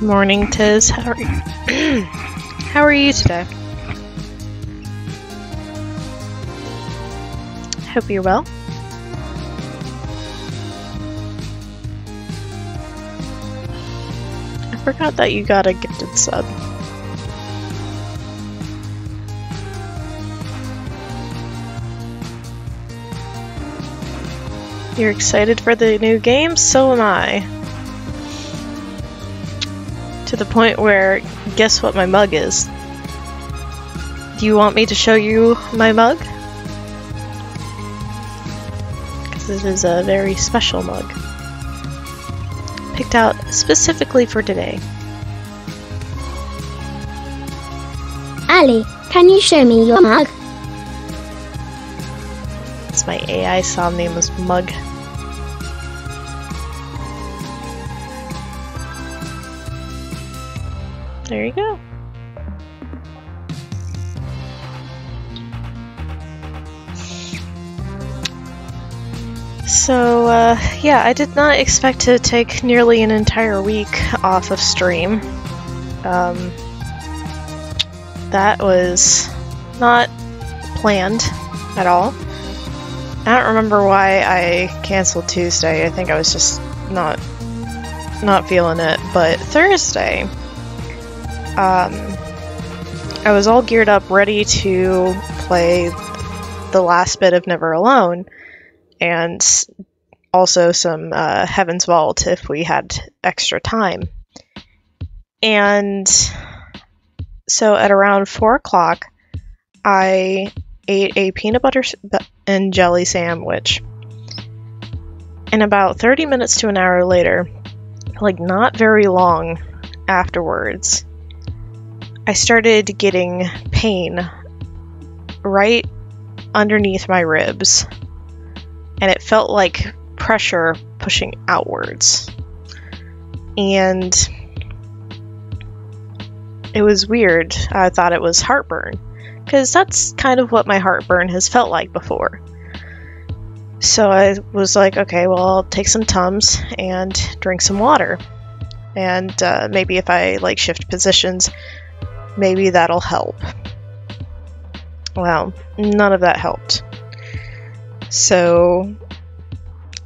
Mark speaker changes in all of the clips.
Speaker 1: Morning, Tiz. How are you? How are you today? Hope you're well. I forgot that you got a gifted sub. You're excited for the new game? So am I. To the point where, guess what my mug is? Do you want me to show you my mug? Because it is a very special mug. Picked out specifically for today.
Speaker 2: Ali, can you show me your mug?
Speaker 1: It's my AI Somnium's mug. There you go. So, uh, yeah, I did not expect to take nearly an entire week off of stream. Um, that was not planned at all. I don't remember why I canceled Tuesday. I think I was just not not feeling it. But Thursday, um, I was all geared up, ready to play the last bit of Never Alone, and also some uh, Heaven's Vault if we had extra time. And so at around four o'clock, I ate a peanut butter and jelly sandwich. And about 30 minutes to an hour later, like not very long afterwards, I started getting pain right underneath my ribs. And it felt like pressure pushing outwards. And it was weird. I thought it was heartburn because that's kind of what my heartburn has felt like before. So I was like, okay, well, I'll take some Tums and drink some water. And uh, maybe if I like shift positions, maybe that'll help. Well, none of that helped. So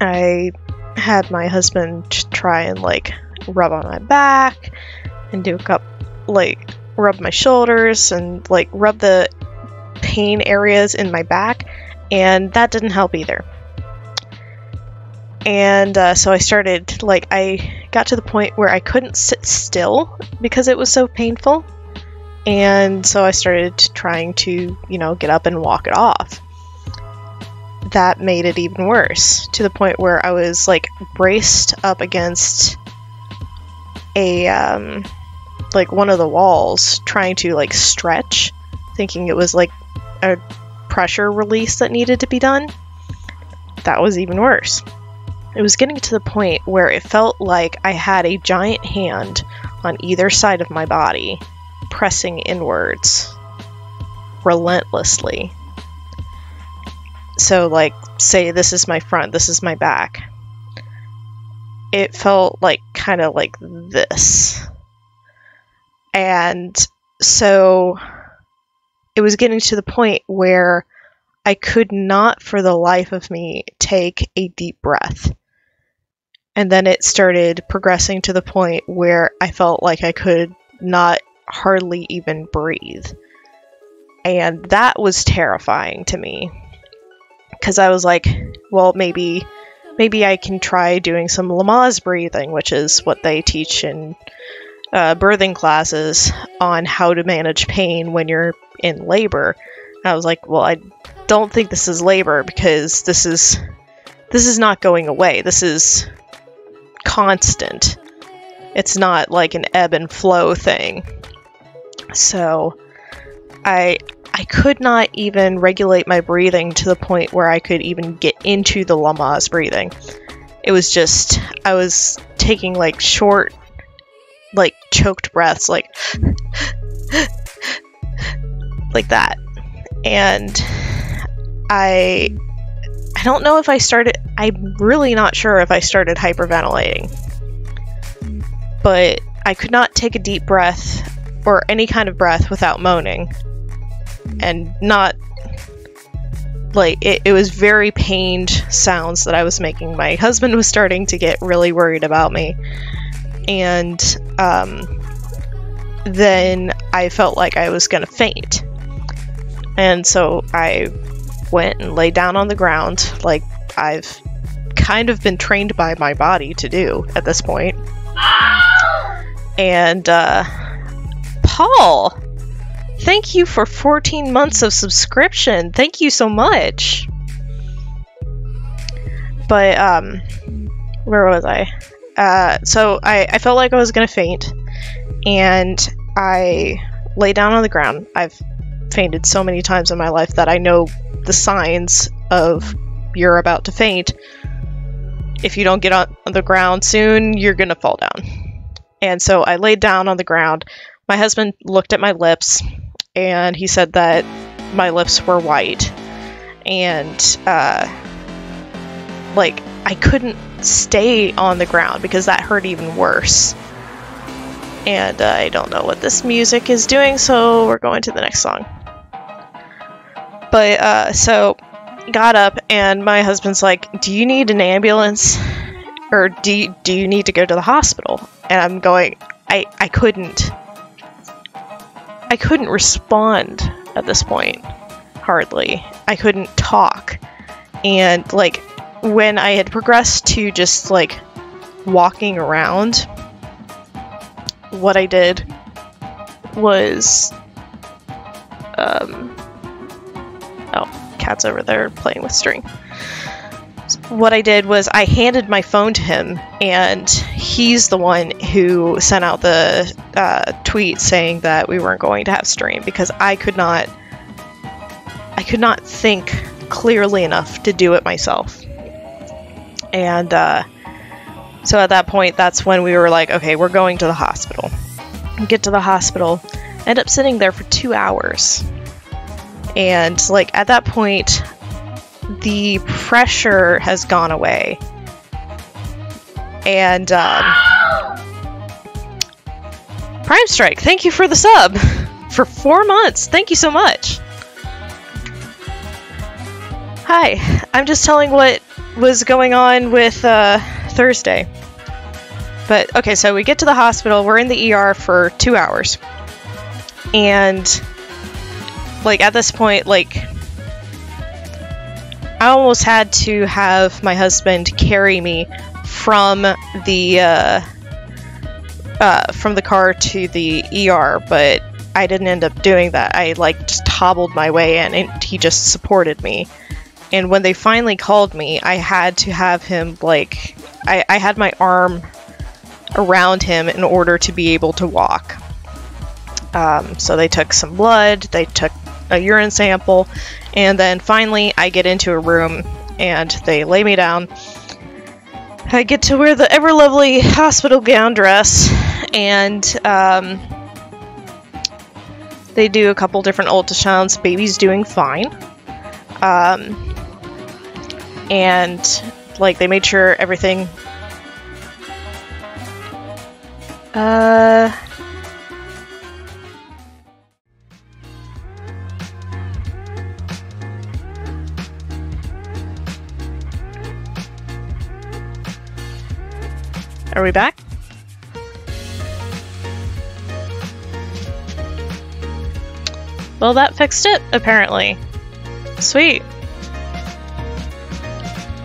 Speaker 1: I had my husband try and like rub on my back and do a cup like rub my shoulders and like rub the pain areas in my back, and that didn't help either. And uh, so I started, like, I got to the point where I couldn't sit still because it was so painful. And so I started trying to, you know, get up and walk it off. That made it even worse to the point where I was, like, braced up against a, um, like one of the walls trying to like stretch, thinking it was like a pressure release that needed to be done. That was even worse. It was getting to the point where it felt like I had a giant hand on either side of my body, pressing inwards relentlessly. So, like, say this is my front, this is my back. It felt like kind of like this and so it was getting to the point where I could not, for the life of me, take a deep breath. And then it started progressing to the point where I felt like I could not hardly even breathe. And that was terrifying to me. Because I was like, well, maybe maybe I can try doing some Lamaze breathing, which is what they teach in uh, birthing classes on how to manage pain when you're in labor. I was like, well, I don't think this is labor because this is this is not going away. This is constant. It's not like an ebb and flow thing. So I I could not even regulate my breathing to the point where I could even get into the Lamaze breathing. It was just I was taking like short like choked breaths like like that. And i i don't know if i started i'm really not sure if i started hyperventilating. But I could not take a deep breath or any kind of breath without moaning. And not like it, it was very pained sounds that I was making. My husband was starting to get really worried about me. And um, then I felt like I was going to faint. And so I went and lay down on the ground, like I've kind of been trained by my body to do at this. And uh, Paul, thank you for 14 months of subscription. Thank you so much. But um, where was I? Uh, so I, I felt like I was gonna faint, and I lay down on the ground. I've fainted so many times in my life that I know the signs of you're about to faint. If you don't get on the ground soon, you're gonna fall down. And so I laid down on the ground. My husband looked at my lips and he said that my lips were white. And, uh, like, I couldn't stay on the ground because that hurt even worse. And uh, I don't know what this music is doing, so we're going to the next song. But, uh, so, got up, and my husband's like, Do you need an ambulance? Or do you, do you need to go to the hospital? And I'm going, I, I couldn't. I couldn't respond at this point, hardly. I couldn't talk. And, like, when I had progressed to just, like, walking around, what I did was. Um, oh, cat's over there playing with string. What I did was I handed my phone to him, and he's the one who sent out the uh, tweet saying that we weren't going to have stream because I could not. I could not think clearly enough to do it myself. And uh, so at that point, that's when we were like, okay, we're going to the hospital. Get to the hospital, end up sitting there for two hours. And like at that point, the pressure has gone away. And um, Prime Strike, thank you for the sub for four months. Thank you so much. Hi, I'm just telling what was going on with uh, Thursday. But okay, so we get to the hospital. We're in the ER for two hours, and like at this point, like I almost had to have my husband carry me from the uh, uh, from the car to the ER, but I didn't end up doing that. I like just hobbled my way in, and he just supported me. And when they finally called me, I had to have him like I, I had my arm around him in order to be able to walk. Um, so they took some blood, they took a urine sample, and then finally I get into a room and they lay me down. I get to wear the ever lovely hospital gown dress, and um, they do a couple different ultrasounds. Baby's doing fine. Um, and like they made sure everything uh Are we back? Well, that fixed it, apparently. Sweet.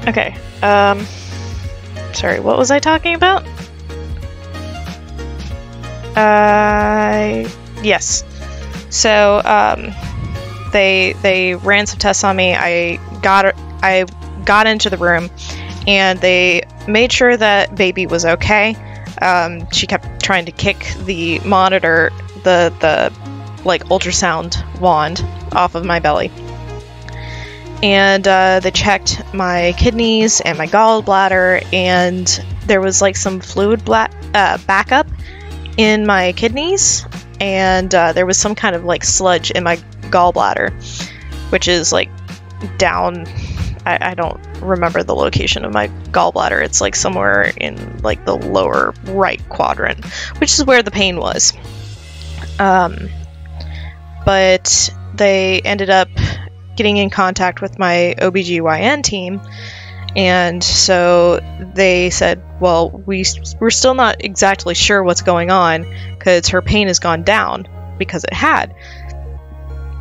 Speaker 1: Okay, um... Sorry, what was I talking about? Uh... Yes. So, um... They, they ran some tests on me. I got I got into the room, and they made sure that baby was okay. Um, she kept trying to kick the monitor, the the like ultrasound wand off of my belly. And uh, they checked my kidneys and my gallbladder, and there was like some fluid bla- uh, backup in my kidneys, and uh, there was some kind of like sludge in my gallbladder, which is like down I, I don't remember the location of my gallbladder. It's like somewhere in like the lower right quadrant, which is where the pain was. Um, but they ended up getting in contact with my OBGYN team. And so they said, well, we, we're still not exactly sure what's going on because her pain has gone down because it had.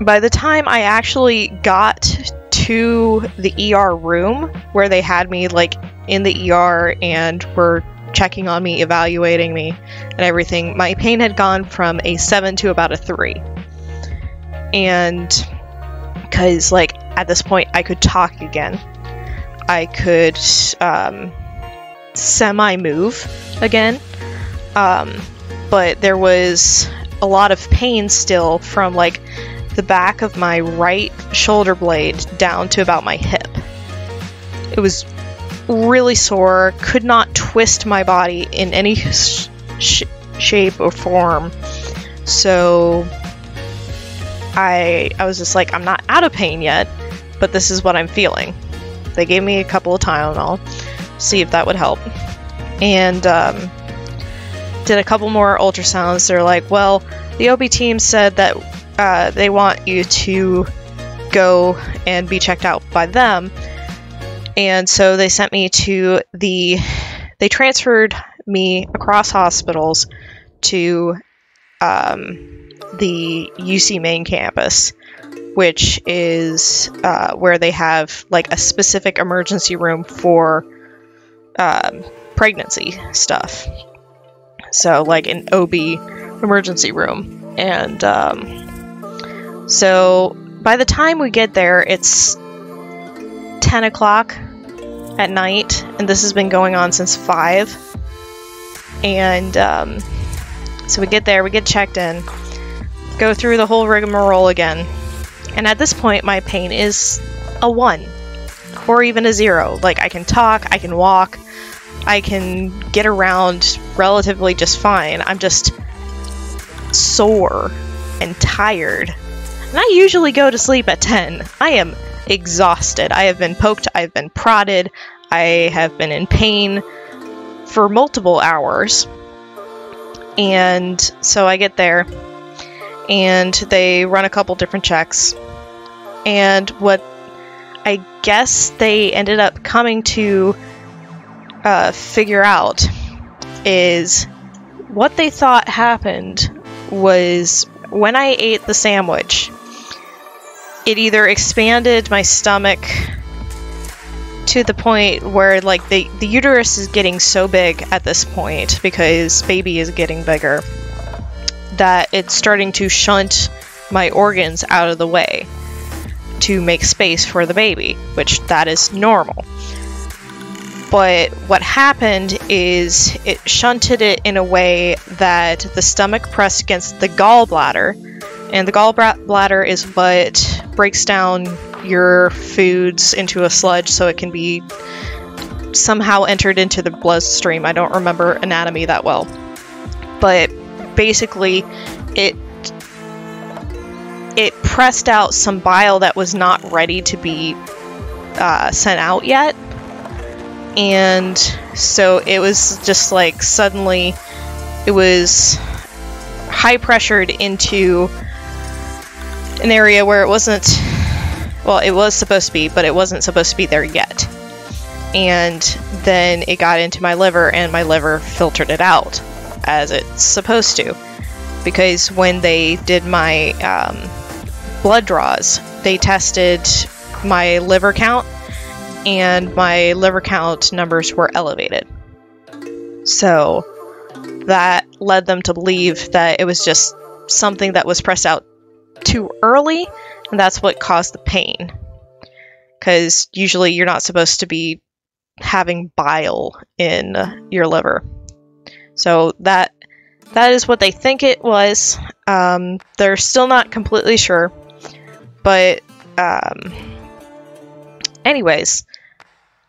Speaker 1: By the time I actually got to the ER room where they had me like in the ER and were checking on me, evaluating me, and everything, my pain had gone from a 7 to about a 3. And because, like, at this point, I could talk again, I could um, semi move again. Um, but there was a lot of pain still from like the back of my right shoulder blade down to about my hip. It was really sore, could not twist my body in any sh- sh- shape or form. So I I was just like I'm not out of pain yet, but this is what I'm feeling. They gave me a couple of Tylenol, see if that would help, and um, did a couple more ultrasounds. They're like, well, the OB team said that uh, they want you to go and be checked out by them. And so they sent me to the, they transferred me across hospitals to um, the UC main campus, which is uh, where they have like a specific emergency room for um, pregnancy stuff. So, like an OB emergency room. And um, so by the time we get there, it's 10 o'clock at night, and this has been going on since 5. And um, so we get there, we get checked in, go through the whole rigmarole again. And at this point, my pain is a 1 or even a 0. Like, I can talk, I can walk, I can get around relatively just fine. I'm just sore and tired. And I usually go to sleep at 10. I am exhausted. I have been poked, I've been prodded, I have been in pain for multiple hours. And so I get there and they run a couple different checks. And what I guess they ended up coming to uh, figure out is what they thought happened was when I ate the sandwich, it either expanded my stomach to the point where like the the uterus is getting so big at this point because baby is getting bigger that it's starting to shunt my organs out of the way to make space for the baby, which that is normal. But what happened is it shunted it in a way that the stomach pressed against the gallbladder, and the gallbladder is what breaks down your foods into a sludge so it can be somehow entered into the bloodstream. I don't remember anatomy that well. But basically, it it pressed out some bile that was not ready to be uh, sent out yet and so it was just like suddenly it was high pressured into an area where it wasn't well it was supposed to be but it wasn't supposed to be there yet and then it got into my liver and my liver filtered it out as it's supposed to because when they did my um, blood draws they tested my liver count and my liver count numbers were elevated. So that led them to believe that it was just something that was pressed out too early, and that's what caused the pain. Because usually you're not supposed to be having bile in your liver. So that that is what they think it was. Um, they're still not completely sure, but um, anyways,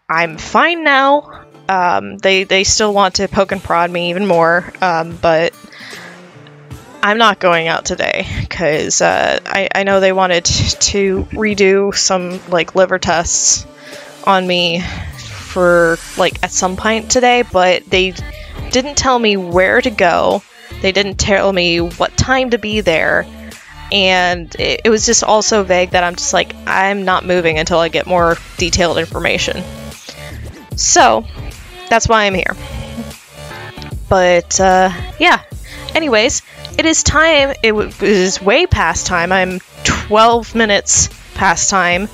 Speaker 1: I'm fine now. Um, they they still want to poke and prod me even more, um, but I'm not going out today because uh, I I know they wanted to redo some like liver tests on me for like at some point today, but they didn't tell me where to go. They didn't tell me what time to be there. And it, it was just all so vague that I'm just like, I'm not moving until I get more detailed information. So, that's why I'm here. But, uh, yeah. Anyways, it is time. It, it is way past time. I'm 12 minutes past time.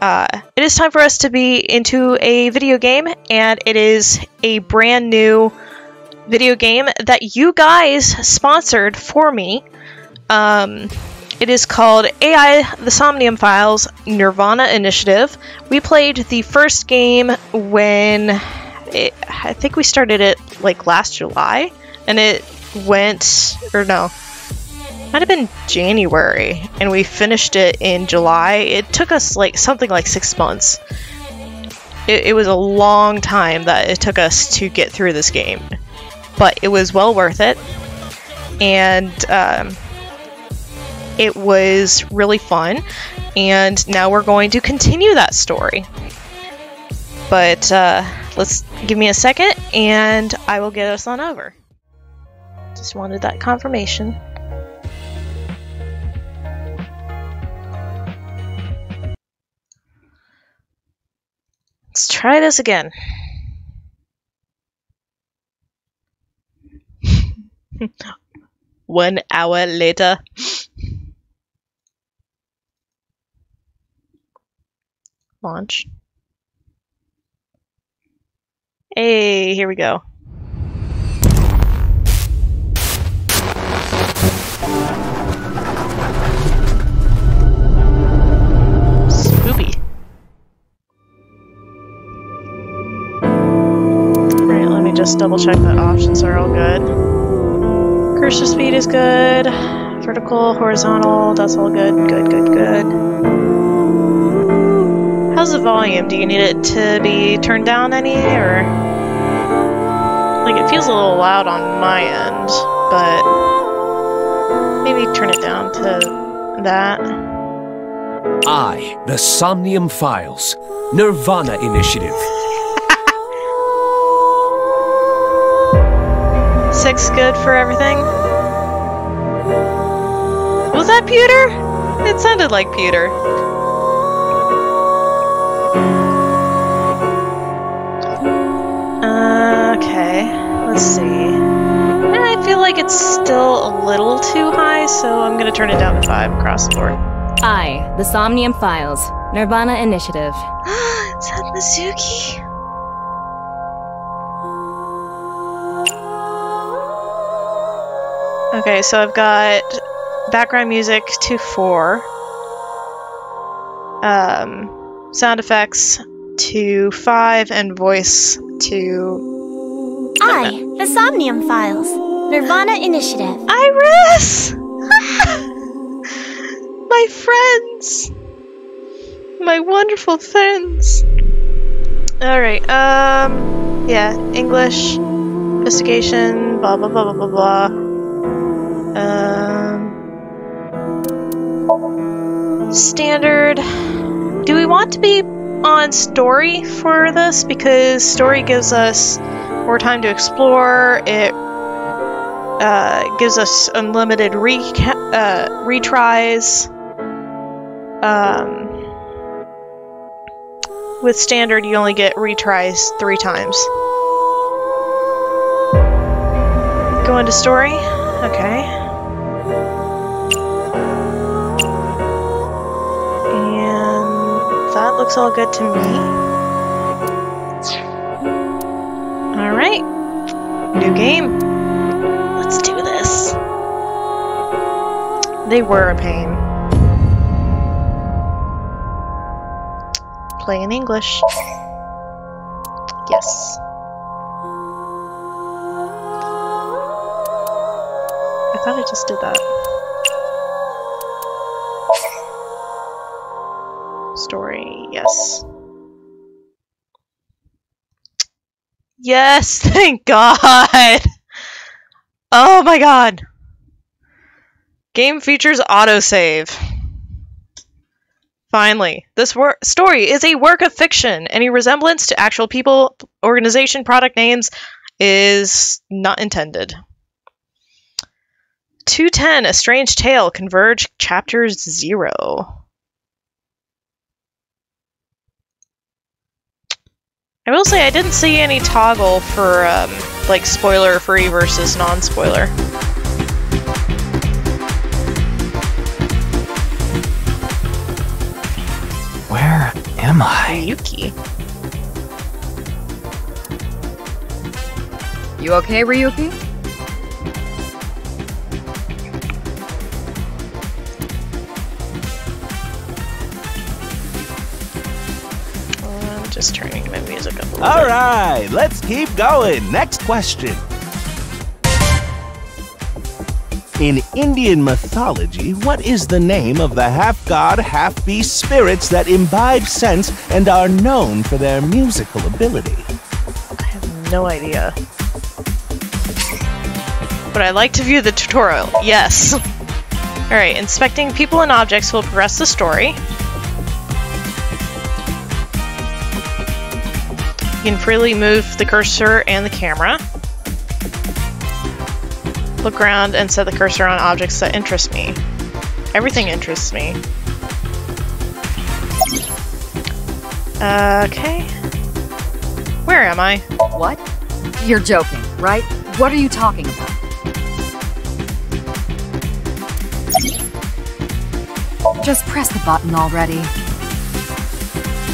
Speaker 1: Uh, it is time for us to be into a video game, and it is a brand new video game that you guys sponsored for me. Um, it is called AI The Somnium Files Nirvana Initiative. We played the first game when it, I think we started it like last July, and it went, or no, might have been January, and we finished it in July. It took us like something like six months. It, it was a long time that it took us to get through this game, but it was well worth it, and um, it was really fun. And now we're going to continue that story. But uh, let's give me a second, and I will get us on over. Just wanted that confirmation. Let's try this again. One hour later. Launch. Hey, here we go. Just double check that options are all good. Cursor speed is good. Vertical, horizontal, that's all good. Good, good, good. How's the volume? Do you need it to be turned down any, or like it feels a little loud on my end, but maybe turn it down to that.
Speaker 3: AI, the Somnium Files, Nirvana Initiative.
Speaker 1: Six good for everything. Was that pewter? It sounded like pewter. Uh, okay, let's see. Eh, I feel like it's still a little too high, so I'm gonna turn it down to five across the board.
Speaker 4: AI, the Somnium Files, Nirvana Initiative.
Speaker 1: Is that Mizuki? Okay, so I've got background music to four, um, sound effects to five, and voice to
Speaker 2: AI, the Somnium Files, Nirvana Initiative.
Speaker 1: Iris! My friends! My wonderful friends! Alright, um, yeah, English, investigation, blah blah blah blah blah blah. Um, standard. Do we want to be on story for this? Because story gives us more time to explore, it uh, gives us unlimited reca- uh, retries. Um, with standard, you only get retries three times. Go into story. Okay. Looks all good to me. Alright. New game. Let's do this. They were a pain. Play in English. Yes. I thought I just did that. Story, yes. Yes, thank God! Oh my god! Game features autosave. Finally, this story is a work of fiction. Any resemblance to actual people, organization, product names is not intended. 210 A Strange Tale Converge Chapter 0. I will say I didn't see any toggle for um, like spoiler free versus non spoiler.
Speaker 5: Where am I?
Speaker 1: Yuki.
Speaker 6: You okay, Ryuki?
Speaker 1: I'm just turning my music up a little
Speaker 7: All
Speaker 1: bit.
Speaker 7: right, let's keep going. Next question. In Indian mythology, what is the name of the half god, half beast spirits that imbibe sense and are known for their musical ability?
Speaker 1: I have no idea. But I like to view the tutorial. Yes. Alright, inspecting people and objects will progress the story. Can freely move the cursor and the camera. Look around and set the cursor on objects that interest me. Everything interests me. Okay. Where am I?
Speaker 6: What? You're joking, right? What are you talking about? Just press the button already.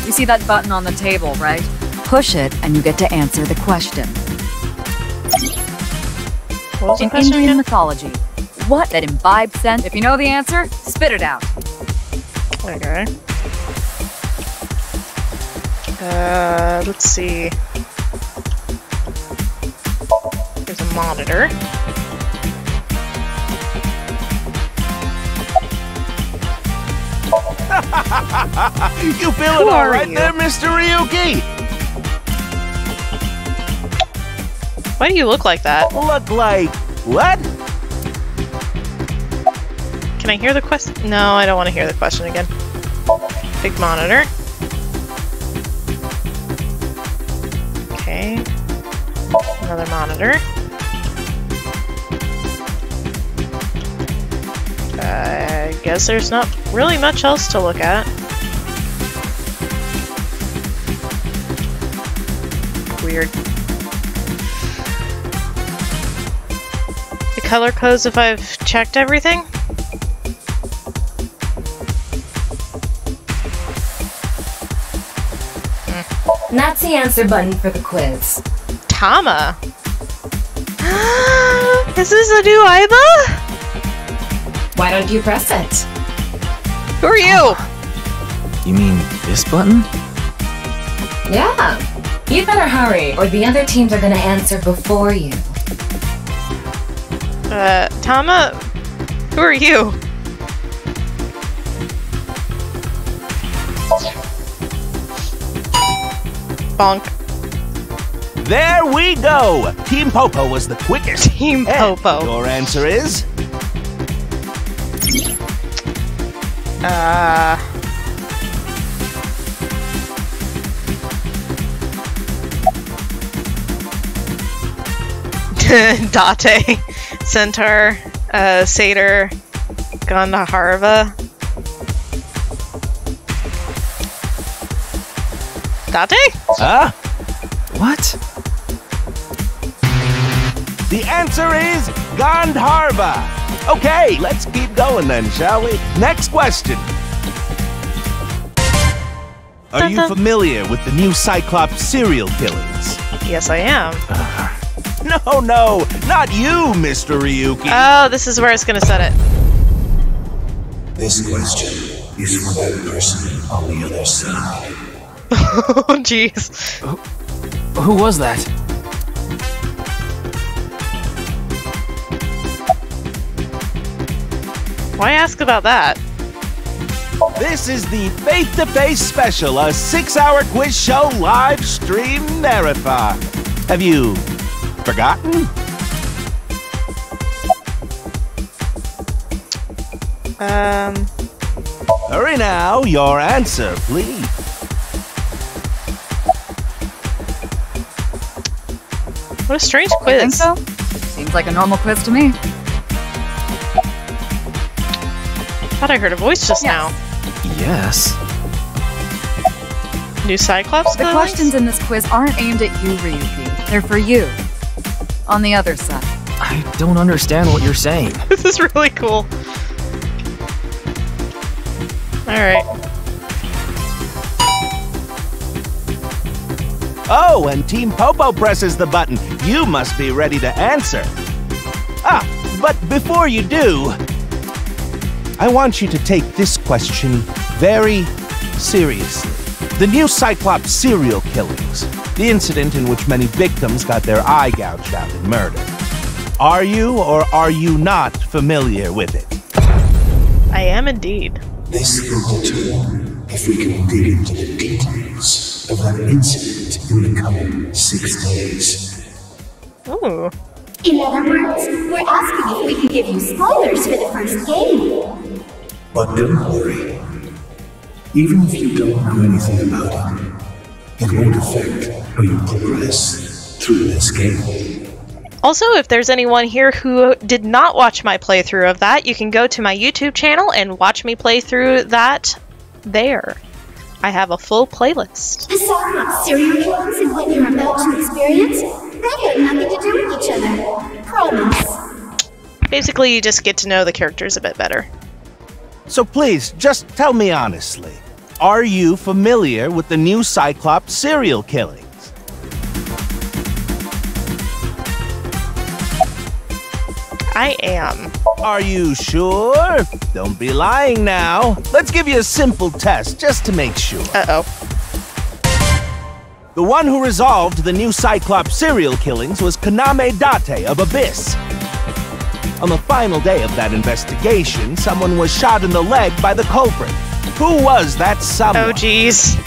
Speaker 6: You see that button on the table, right? Push it and you get to answer the question.
Speaker 1: What was the
Speaker 6: In
Speaker 1: question
Speaker 6: Indian
Speaker 1: again?
Speaker 6: mythology, what that imbibes sense? If you know the answer, spit it out.
Speaker 1: Okay. Uh, let's see. There's a monitor.
Speaker 7: You feeling
Speaker 1: Who
Speaker 7: all
Speaker 1: are
Speaker 7: right
Speaker 1: you?
Speaker 7: there, Mr. Ryuki?
Speaker 1: Why do you look like that?
Speaker 7: Look like what?
Speaker 1: Can I hear the question? No, I don't want to hear the question again. Big monitor. Okay. Another monitor. I guess there's not really much else to look at. Weird. Color codes if I've checked everything? Hmm.
Speaker 4: That's the answer button for the quiz.
Speaker 1: Tama. This is this a new Aiba?
Speaker 4: Why don't you press it?
Speaker 1: Who are you?
Speaker 5: You mean this button?
Speaker 4: Yeah. You better hurry, or the other teams are gonna answer before you.
Speaker 1: Uh, Tama? Who are you? Bonk.
Speaker 7: There we go. Team Popo was the quickest.
Speaker 1: Team
Speaker 7: And
Speaker 1: Popo.
Speaker 7: Your answer is
Speaker 1: Uh. Date, Centaur, uh, Satyr, Gandharva. Date?
Speaker 7: huh?
Speaker 5: What?
Speaker 7: The answer is Gandharva. Okay, let's keep going then, shall we? Next question. Are you familiar with the new Cyclops serial killings?
Speaker 1: Yes, I am.
Speaker 7: No, no, not you, Mr. Ryuki.
Speaker 1: Oh, this is where it's gonna set it.
Speaker 8: This question is for that person on the other side.
Speaker 1: Oh, jeez.
Speaker 5: Who was that?
Speaker 1: Why ask about that?
Speaker 7: This is the Face to Face Special, a six hour quiz show live stream marathon. Have you forgotten?
Speaker 1: Um,
Speaker 7: Hurry now, your answer, please.
Speaker 1: What a strange
Speaker 6: I think
Speaker 1: quiz.
Speaker 6: so. Seems like a normal quiz to me.
Speaker 1: thought I heard a voice just
Speaker 6: Yes.
Speaker 5: Yes.
Speaker 1: now. New Cyclops
Speaker 6: The
Speaker 1: clothing?
Speaker 6: questions in this quiz aren't aimed at you, Ryuki. They're for you. On the other side.
Speaker 5: I don't understand what you're saying.
Speaker 1: This is really cool. Alright.
Speaker 7: Oh, and Team Popo presses the button. You must be ready to answer. Ah, but before you do, I want you to take this question very seriously. The new Cyclops serial killings, the incident in which many victims got their eye gouged out in murder. Are you or are you not familiar with it?
Speaker 1: I am indeed.
Speaker 8: This can alter if we can dig into the details of that incident in the coming six days.
Speaker 1: Ooh.
Speaker 2: In other words, we're asking if we can give you spoilers for the first game.
Speaker 8: But don't worry. Even if you don't know anything about it, it won't affect how you progress through this game.
Speaker 1: Also, if there's anyone here who did not watch my playthrough of that, you can go to my YouTube channel and watch me play through that there. I have a full playlist.
Speaker 2: The Cyclops serial killings and what you're about to experience, they have nothing to do with each other. Promise.
Speaker 1: Basically, you just get to know the characters a bit better.
Speaker 7: So please, just tell me honestly. Are you familiar with the new Cyclops serial killings?
Speaker 1: I am.
Speaker 7: Are you sure? Don't be lying now. Let's give you a simple test just to make sure.
Speaker 1: Uh oh.
Speaker 7: The one who resolved the new Cyclops serial killings was Kaname Date of ABIS. On the final day of that investigation, someone was shot in the leg by the culprit. Who was that someone?
Speaker 1: Oh, jeez.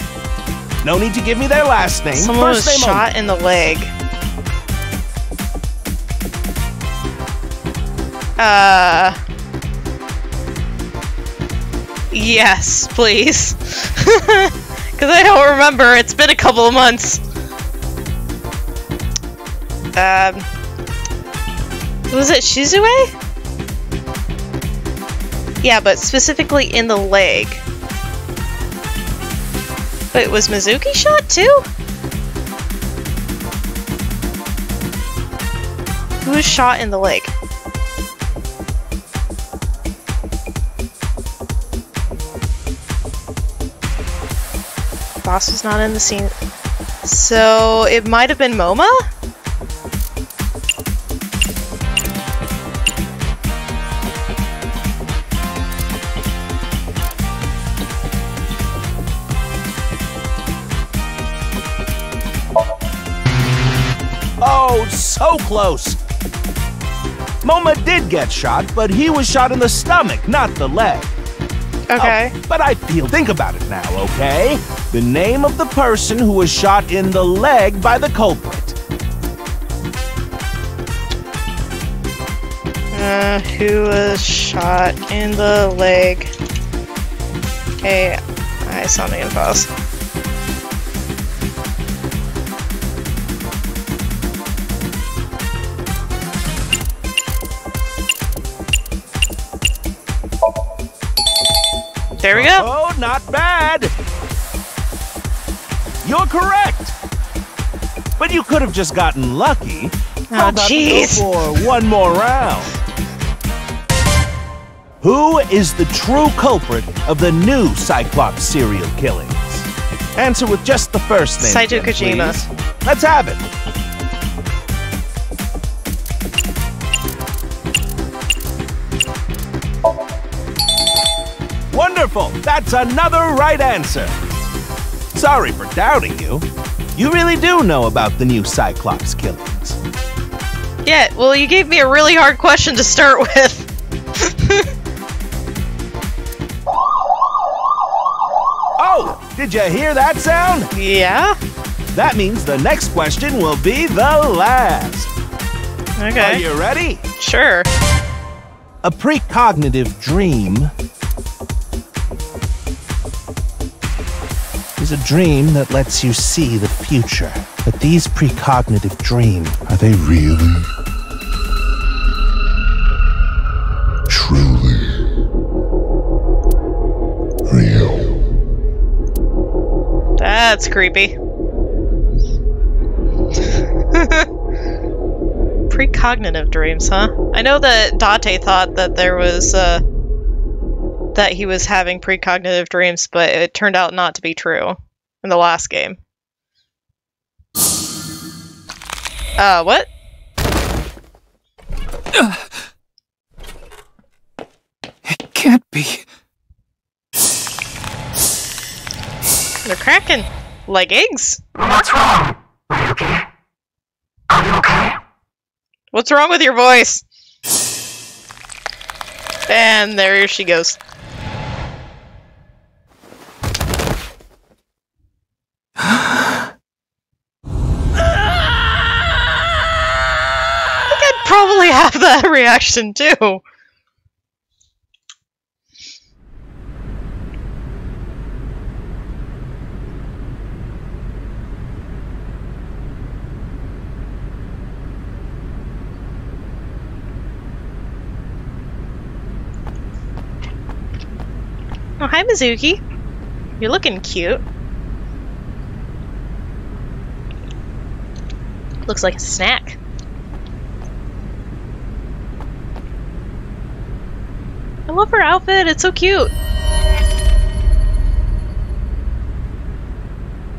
Speaker 7: No need to give me their last name.
Speaker 1: Someone was
Speaker 7: First name only.
Speaker 1: shot in the leg. Uh. Yes, please. Because I don't remember. It's been a couple of months. Um. Was it Shizue? Yeah, but specifically in the leg. Wait, was Mizuki shot too? Who was shot in the leg? Boss was not in the scene. So it might have been Moma?
Speaker 7: Oh, so close. Moma did get shot, but he was shot in the stomach, not the leg.
Speaker 1: Okay.
Speaker 7: Oh, but I feel, think about it now, okay? The name of the person who was shot in the leg by the culprit.
Speaker 1: Uh, who was shot in the leg? Hey, I saw the boss. There we go.
Speaker 7: Oh, not bad. You're correct. But you could have just gotten lucky. How
Speaker 1: Oh,
Speaker 7: about
Speaker 1: jeez.
Speaker 7: for one more round? Who is the true culprit of the new Cyclops serial killings? Answer with just the first name.
Speaker 1: Saito Sejima.
Speaker 7: please. Let's have it. Wonderful! That's another right answer. Sorry for doubting you. You really do know about the new Cyclops killings.
Speaker 1: Yeah, well, you gave me a really hard question to start with.
Speaker 7: Oh, did you hear that sound?
Speaker 1: yeah?
Speaker 7: That means the next question will be the last.
Speaker 1: Okay.
Speaker 7: Are you ready?
Speaker 1: Sure.
Speaker 7: A precognitive dream is a dream that lets you see the future. But these precognitive dreams,
Speaker 8: Are they really? Truly real?
Speaker 1: That's creepy. Precognitive dreams, huh? I know that Date thought that there was, uh, that he was having precognitive dreams, but it turned out not to be true in the last game. Uh, what?
Speaker 5: It can't be.
Speaker 1: They're cracking. Like eggs.
Speaker 9: What's wrong? Are you okay? Are you okay?
Speaker 1: What's wrong with your voice? And there she goes. I think I'd probably have that reaction too. Oh, hi, Mizuki. You're looking cute. Looks like a snack. Love her outfit. It's so cute.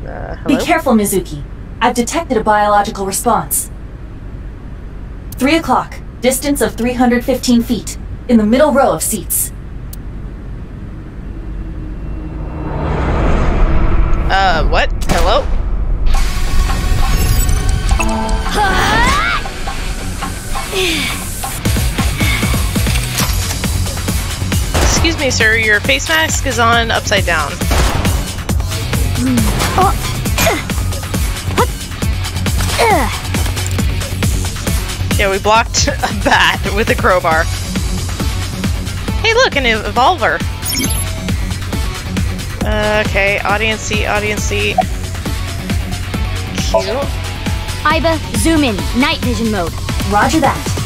Speaker 1: Uh,
Speaker 10: Be careful, Mizuki. I've detected a biological response. Three o'clock, distance of 315 feet, in the middle row of seats.
Speaker 1: Me, sir. Your face mask is on upside down. Yeah, we blocked a bat with a crowbar. Hey, look, an evolver. Okay, audience seat, audience seat. Cute.
Speaker 2: Aiba, zoom in. Night vision mode.
Speaker 10: Roger that.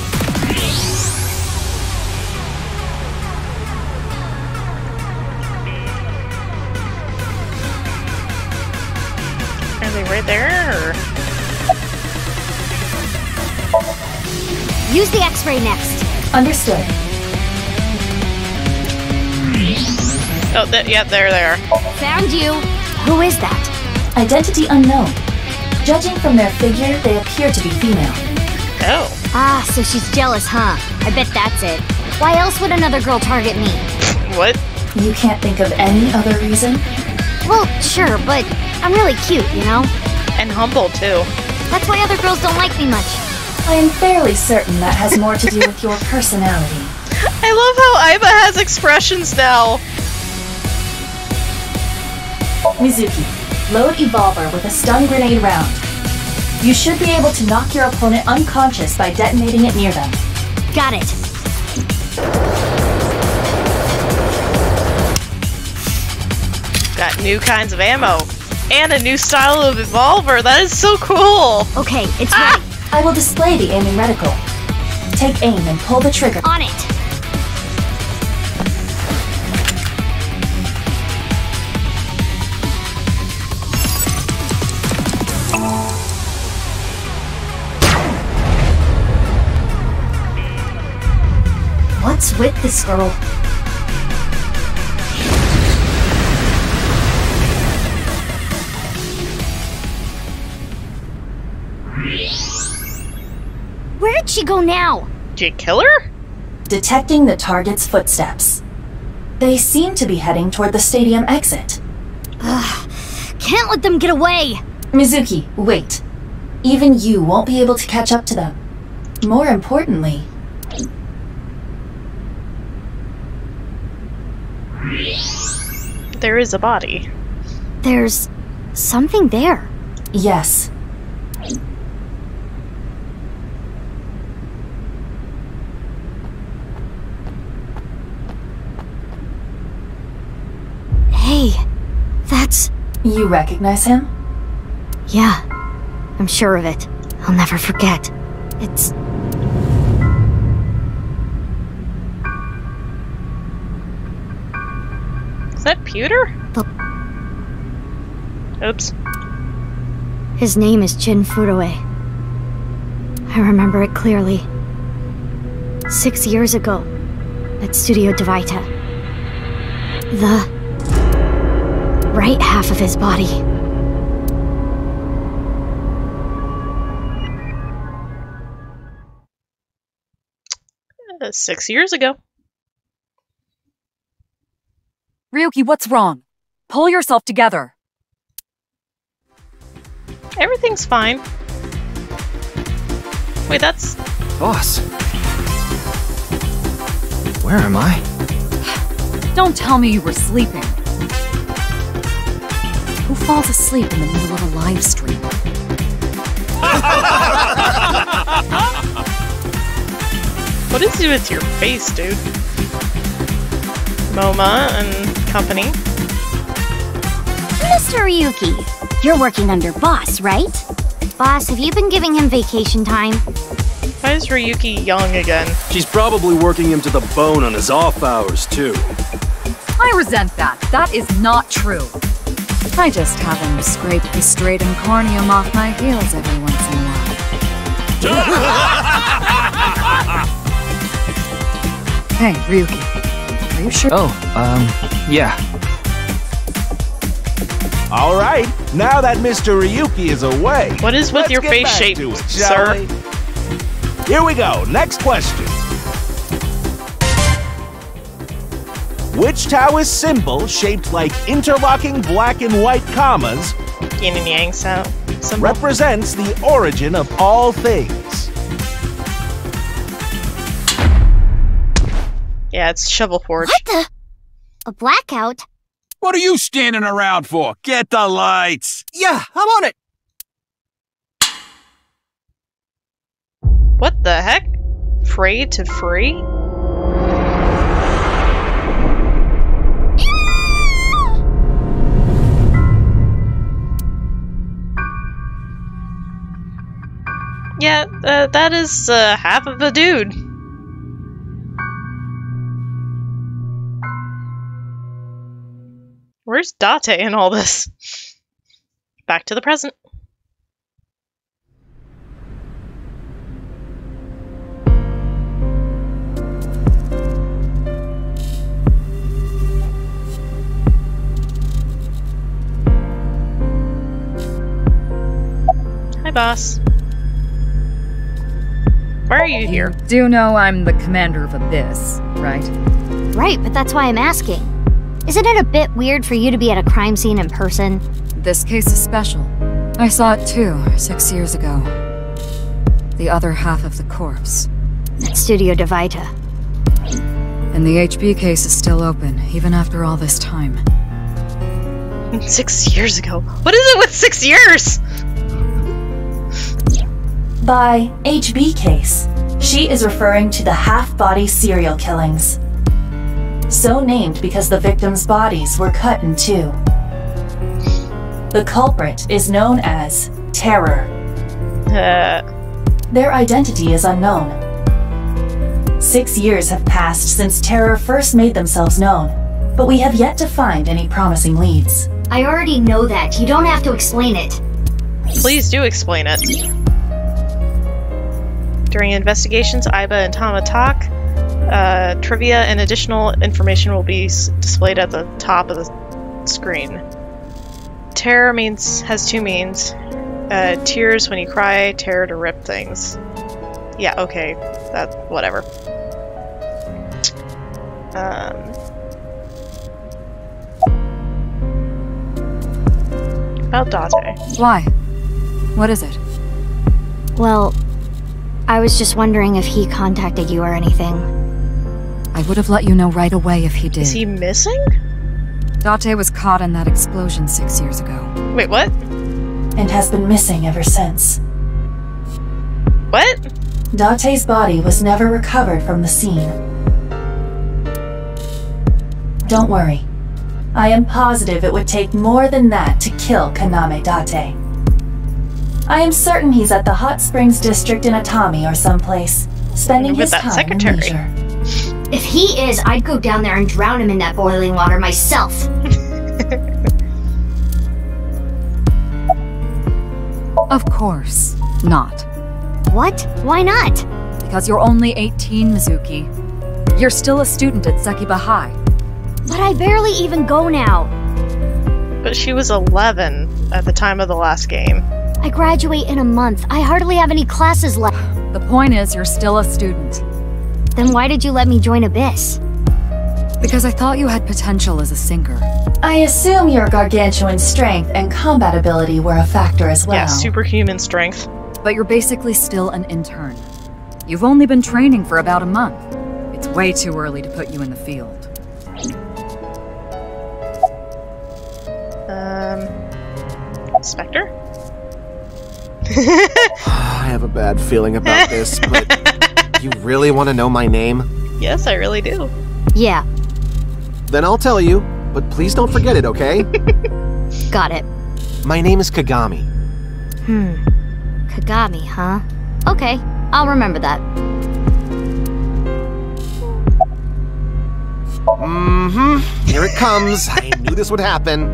Speaker 1: Right there? Or?
Speaker 2: Use the X-ray next.
Speaker 10: Understood.
Speaker 1: Oh, th- yeah, there they are.
Speaker 2: Found you. Who is that?
Speaker 10: Identity unknown. Judging from their figure, they appear to be female.
Speaker 1: Oh.
Speaker 2: Ah, so she's jealous, huh? I bet that's it. Why else would another girl target me?
Speaker 1: What?
Speaker 10: You can't think of any other reason?
Speaker 2: Well, sure, but I'm really cute, you know?
Speaker 1: And humble, too.
Speaker 2: That's why other girls don't like me much.
Speaker 10: I am fairly certain that has more to do with your personality.
Speaker 1: I love how Aiba has expressions now.
Speaker 10: Mizuki, load Evolver with a stun grenade round. You should be able to knock your opponent unconscious by detonating it near them.
Speaker 2: Got it.
Speaker 1: Got new kinds of ammo. And a new style of evolver. That is so cool.
Speaker 2: Okay, it's
Speaker 1: Ah!
Speaker 2: ready.
Speaker 10: I will display the aiming reticle. Take aim and pull the trigger.
Speaker 2: On it.
Speaker 10: What's with this girl?
Speaker 2: Where'd go now?
Speaker 1: Did you kill her?
Speaker 10: Detecting the target's footsteps. They seem to be heading toward the stadium exit.
Speaker 2: Can't let them get away.
Speaker 10: Mizuki, wait. Even you won't be able to catch up to them. More importantly,
Speaker 1: There is a body.
Speaker 2: There's something there.
Speaker 10: yes,
Speaker 2: Hey, that's
Speaker 10: You recognize him?
Speaker 2: Yeah, I'm sure of it. I'll never forget. It's.
Speaker 1: Is that Pewter? Oops.
Speaker 2: His name is Jin Furue. I remember it clearly. Six years ago, at Studio Devita. The right half of his body.
Speaker 1: Uh, six years ago.
Speaker 6: Ryuki, what's wrong? Pull yourself together.
Speaker 1: Everything's fine. Wait, that's.
Speaker 5: Boss. Where am I?
Speaker 6: Don't tell me you were sleeping. Who falls asleep in the middle of a live stream?
Speaker 1: What is it with your face, dude? Moma and company.
Speaker 2: Mr. Ryuki, you're working under Boss, right? Boss, have you been giving him vacation time?
Speaker 1: Why is Ryuki young again?
Speaker 11: She's probably working him to the bone on his off hours, too.
Speaker 6: I resent that. That is not true. I just have him scrape the stratum corneum off my heels every once in a while. hey, Ryuki. Are you sure?
Speaker 5: Oh, um, yeah.
Speaker 7: All right, now that Mr. Ryuki is away.
Speaker 1: What is with your face shape,
Speaker 7: it,
Speaker 1: sir?
Speaker 7: Here we go. Next question. Which Taoist symbol shaped like interlocking black and white commas
Speaker 1: Yin and Yang sound. Symbol.
Speaker 7: represents the origin of all things?
Speaker 1: yeah, it's Shovel Forge.
Speaker 2: What the? A blackout?
Speaker 12: What are you standing around for? Get the lights!
Speaker 5: Yeah, I'm on it.
Speaker 1: What the heck? Free to free? Yeah, uh, that is uh, half of a dude. Where's Date in all this? Back to the present. Hi, boss. Why are you here?
Speaker 6: Do you know I'm the commander of ABIS, right?
Speaker 2: Right, but that's why I'm asking. Isn't it a bit weird for you to be at a crime scene in person?
Speaker 6: This case is special. I saw it too, six years ago. The other half of the corpse.
Speaker 2: At Studio Devita.
Speaker 6: And the HB case is still open, even after all this time.
Speaker 1: Six years ago. What is it with six years?
Speaker 10: By HB case, she is referring to the half body serial killings. So named because the victims' bodies were cut in two. The culprit is known as Terror.
Speaker 1: Uh,
Speaker 10: Their identity is unknown. Six years have passed since Terror first made themselves known, but we have yet to find any promising leads.
Speaker 2: I already know that. You don't have to explain it.
Speaker 1: please do explain it. During investigations, Aiba and Tama talk. Uh, trivia and additional information will be s- displayed at the top of the screen. Terror means has two means. Uh, tears when you cry, terror to rip things. Yeah, okay, that whatever. Um, about Date.
Speaker 6: Why? What is it?
Speaker 2: Well, I was just wondering if he contacted you or anything.
Speaker 6: I would have let you know right away if he did.
Speaker 1: Is he missing?
Speaker 6: Date was caught in that explosion six years ago.
Speaker 1: Wait, what?
Speaker 10: and has been missing ever since.
Speaker 1: What?
Speaker 10: Date's body was never recovered from the scene. Don't worry. I am positive it would take more than that to kill Kaname Date. I am certain he's at the Hot Springs District in Atami or someplace, spending
Speaker 1: With
Speaker 10: his
Speaker 1: that
Speaker 10: time
Speaker 1: secretary.
Speaker 10: in leisure.
Speaker 2: If he is, I'd go down there and drown him in that boiling water myself.
Speaker 6: Of course not.
Speaker 2: What? Why not?
Speaker 6: Because you're only 18, Mizuki. You're still a student at Sekiba High.
Speaker 2: But I barely even go now.
Speaker 1: But she was 11 at the time of the last game.
Speaker 2: I graduate in a month. I hardly have any classes left.
Speaker 6: The point is, you're still a student.
Speaker 2: Then why did you let me join ABIS?
Speaker 6: Because I thought you had potential as a sinker.
Speaker 10: I assume your gargantuan strength and combat ability were a factor as well.
Speaker 1: Yeah, superhuman strength.
Speaker 6: But you're basically still an intern. You've only been training for about a month. It's way too early to put you in the field.
Speaker 1: Um. Spectre?
Speaker 13: I have a bad feeling about this, but you really want to know my name?
Speaker 1: Yes, I really do.
Speaker 2: Yeah,
Speaker 13: Then I'll tell you, but please don't forget it, okay?
Speaker 2: got it.
Speaker 13: my name is Kagami.
Speaker 2: Hmm. Kagami, huh? Okay, I'll remember that.
Speaker 13: Mm-hmm. Here it comes. I knew this would happen.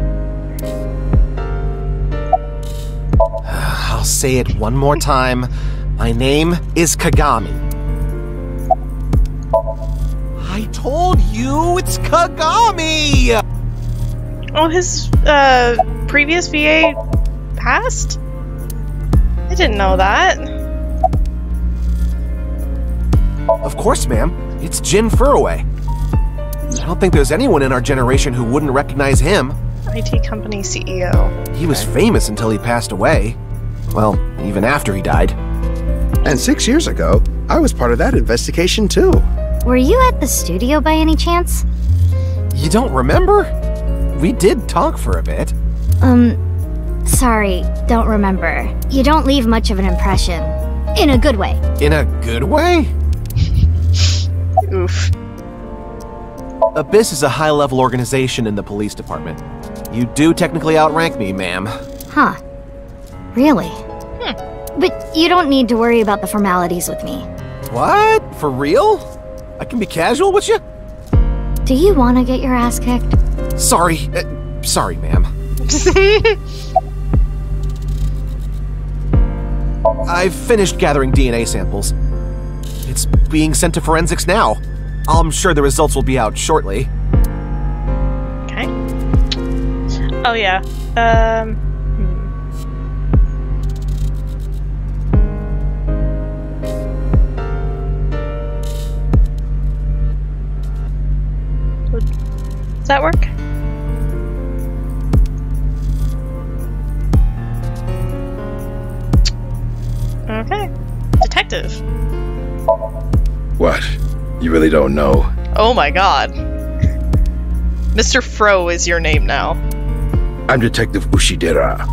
Speaker 13: I'll say it one more time. My name is Kagami. I told you it's Kagami!
Speaker 1: Oh, his uh, previous VA passed? I didn't know that.
Speaker 13: Of course, ma'am. It's Jin Furue. I don't think there's anyone in our generation who wouldn't recognize him.
Speaker 1: IT company CEO.
Speaker 13: He was famous until he passed away. Well, even after he died.
Speaker 14: And six years ago, I was part of that investigation too.
Speaker 2: Were you at the studio by any chance?
Speaker 13: You don't remember? We did talk for a bit.
Speaker 2: Um, sorry, don't remember. You don't leave much of an impression. In a good way.
Speaker 13: In a good way?
Speaker 1: Oof.
Speaker 13: ABIS is a high level organization in the police department. You do technically outrank me, ma'am.
Speaker 2: Huh. Really? But you don't need to worry about the formalities with me.
Speaker 13: What? For real? I can be casual with you?
Speaker 2: Do you want to get your ass kicked?
Speaker 13: Sorry. Uh, sorry, ma'am. I've finished gathering DNA samples. It's being sent to forensics now. I'm sure the results will be out shortly.
Speaker 1: Okay. Oh yeah. Um. Does that work? Okay. Detective.
Speaker 8: What? You really don't know?
Speaker 1: Oh my god. Mr. Fro is your name now.
Speaker 8: I'm Detective Ushidera,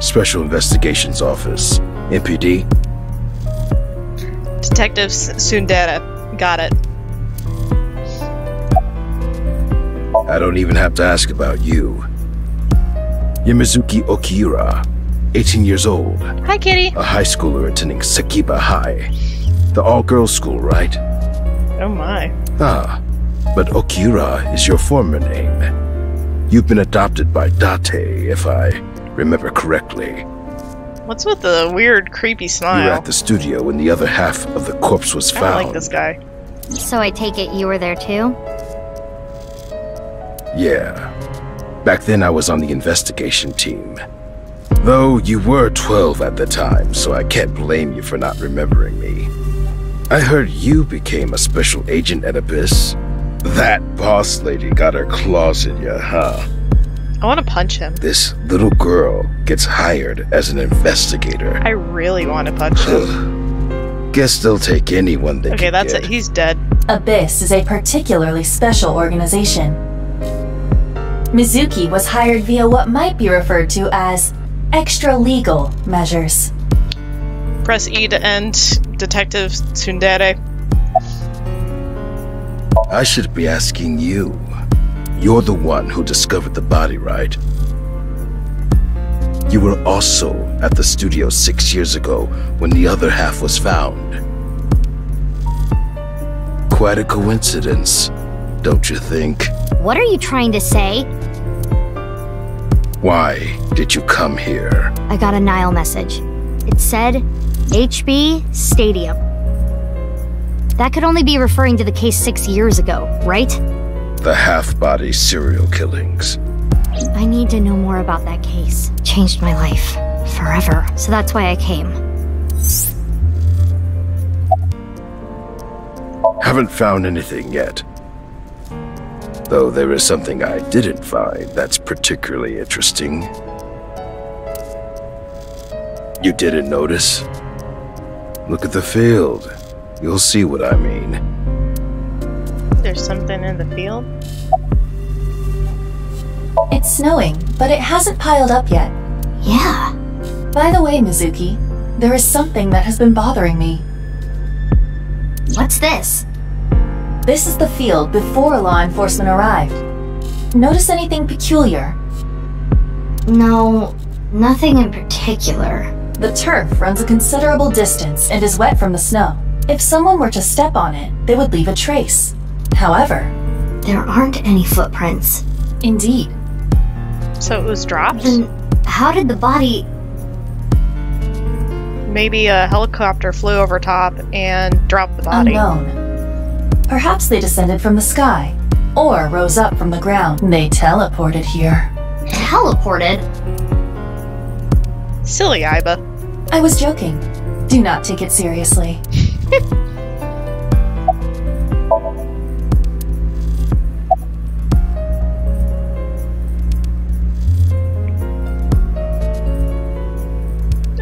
Speaker 8: Special Investigations Office, MPD.
Speaker 1: Detective S- Sundera. Got it.
Speaker 8: I don't even have to ask about you. Yamazuki Okiura, 18 years old,
Speaker 1: Hi, kitty.
Speaker 8: a high schooler attending Sakiba High. The all-girls school, right?
Speaker 1: Oh my.
Speaker 8: Ah, but Okiura is your former name. You've been adopted by Date, if I remember correctly.
Speaker 1: What's with the weird, creepy smile?
Speaker 8: You were at the studio when the other half of the corpse was found.
Speaker 1: I don't like this guy.
Speaker 2: So I take it you were there too?
Speaker 8: Yeah. Back then I was on the investigation team. Though you were 12 at the time, so I can't blame you for not remembering me. I heard you became a special agent at ABIS. That boss lady got her claws in you, huh?
Speaker 1: I want to punch him.
Speaker 8: This little girl gets hired as an investigator.
Speaker 1: I really want to punch him.
Speaker 8: Guess they'll take anyone they
Speaker 1: Okay,
Speaker 8: can
Speaker 1: that's
Speaker 8: get.
Speaker 1: it. He's dead.
Speaker 10: ABIS is a particularly special organization. Mizuki was hired via what might be referred to as extra legal measures.
Speaker 1: Press E to end Detective Tsundere.
Speaker 8: I should be asking you. You're the one who discovered the body, right? You were also at the studio six years ago when the other half was found. Quite a coincidence, don't you think?
Speaker 2: What are you trying to say?
Speaker 8: Why did you come here?
Speaker 2: I got a Nile message. It said HB Stadium. That could only be referring to the case six years ago, right?
Speaker 8: The half-body serial killings.
Speaker 2: I need to know more about that case. Changed my life. Forever. So that's why I came.
Speaker 8: Haven't found anything yet. Though there is something I didn't find that's particularly interesting. You didn't notice? Look at the field. You'll see what I mean.
Speaker 1: There's something in the field.
Speaker 10: It's snowing, but it hasn't piled up yet.
Speaker 2: Yeah.
Speaker 10: By the way, Mizuki, there is something that has been bothering me.
Speaker 2: What's this?
Speaker 10: This is the field before law enforcement arrived. Notice anything peculiar?
Speaker 2: No, nothing in particular.
Speaker 10: The turf runs a considerable distance and is wet from the snow. If someone were to step on it, they would leave a trace. However,
Speaker 2: there aren't any footprints.
Speaker 10: Indeed.
Speaker 1: So it was dropped?
Speaker 2: Then how did the body.
Speaker 1: Maybe a helicopter flew over top and dropped the body.
Speaker 10: Unknown. Perhaps they descended from the sky, or rose up from the ground. They teleported here.
Speaker 2: Teleported?
Speaker 1: Silly Aiba.
Speaker 10: I was joking. Do not take it seriously.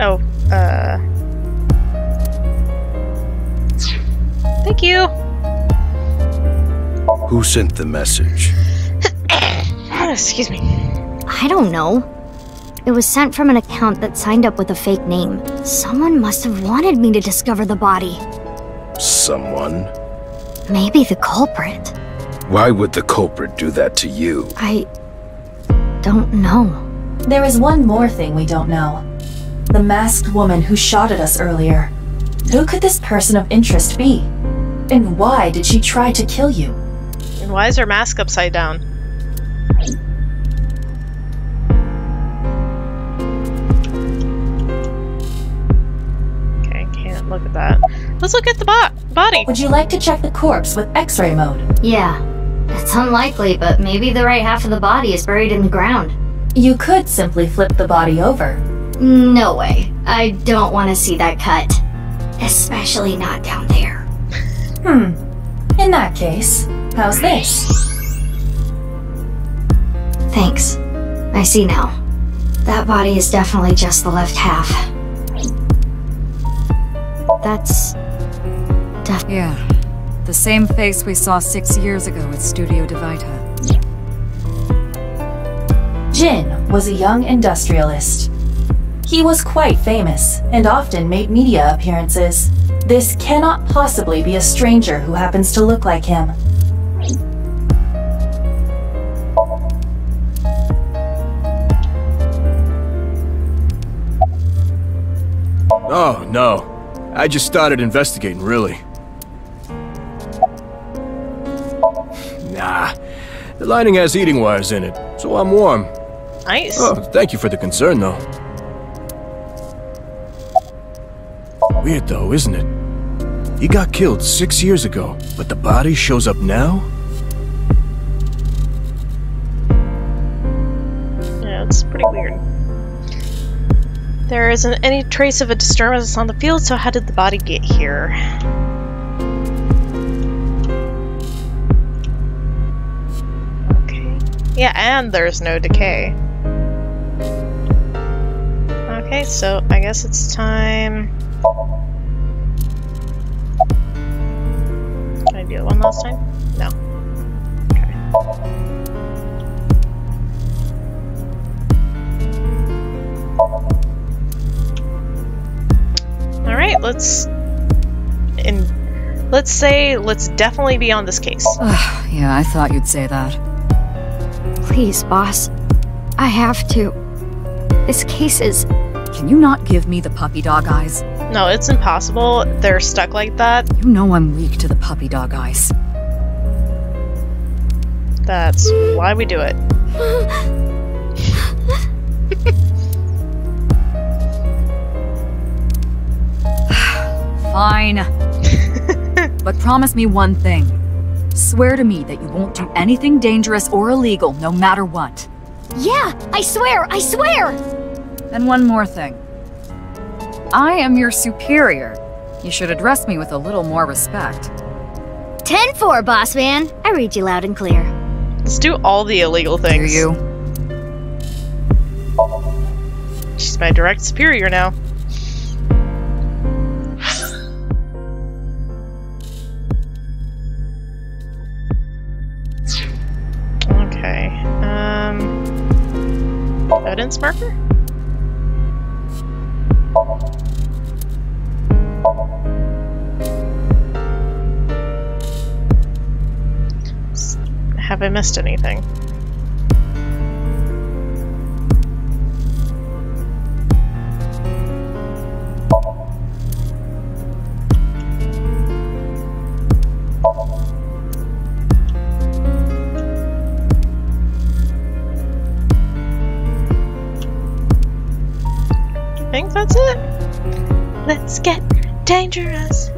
Speaker 1: oh, uh. Thank you.
Speaker 8: Who sent the message?
Speaker 1: Excuse me.
Speaker 2: I don't know. It was sent from an account that signed up with a fake name. Someone must have wanted me to discover the body.
Speaker 8: Someone?
Speaker 2: Maybe the culprit.
Speaker 8: Why would the culprit do that to you?
Speaker 2: I. don't know.
Speaker 10: There is one more thing we don't know. The masked woman who shot at us earlier. Who could this person of interest be? And why did she try to kill you?
Speaker 1: And why is her mask upside down? Okay, can't look at that. Let's look at the bo body.
Speaker 10: Would you like to check the corpse with x-ray mode?
Speaker 2: Yeah. It's unlikely, but maybe the right half of the body is buried in the ground.
Speaker 10: You could simply flip the body over.
Speaker 2: No way. I don't want to see that cut. Especially not down there.
Speaker 10: Hmm. In that case, how's this?
Speaker 2: Thanks. I see now. That body is definitely just the left half. That's... Def
Speaker 6: yeah. The same face we saw six years ago at Studio Divita.
Speaker 10: Jin was a young industrialist. He was quite famous and often made media appearances. This cannot possibly be a stranger who happens to look like him.
Speaker 11: Oh, no. I just started investigating, really. Nah. The lining has heating wires in it, so I'm warm.
Speaker 1: Nice.
Speaker 11: Oh, thank you for the concern, though. Weird, though, isn't it? He got killed six years ago, but the body shows up now?
Speaker 1: There isn't any trace of a disturbance on the field, so how did the body get here? Okay. Yeah, and there's no decay. Okay, so I guess it's time... Can I do it one last time? No. All right, let's and let's say let's definitely be on this case.
Speaker 6: yeah, I thought you'd say that.
Speaker 2: Please, boss. I have to. This case is.
Speaker 6: Can you not give me the puppy dog eyes?
Speaker 1: No, it's impossible. They're stuck like that.
Speaker 6: You know I'm weak to the puppy dog eyes.
Speaker 1: That's why we do it.
Speaker 6: Fine. but promise me one thing. Swear to me that you won't do anything dangerous or illegal, no matter what.
Speaker 2: Yeah, I swear, I swear!
Speaker 6: And one more thing. I am your superior. You should address me with a little more respect.
Speaker 2: 10 4, boss man. I read you loud and clear.
Speaker 1: Let's do all the illegal things.
Speaker 6: Do you?
Speaker 1: She's my direct superior now. Evidence marker? Have I missed anything?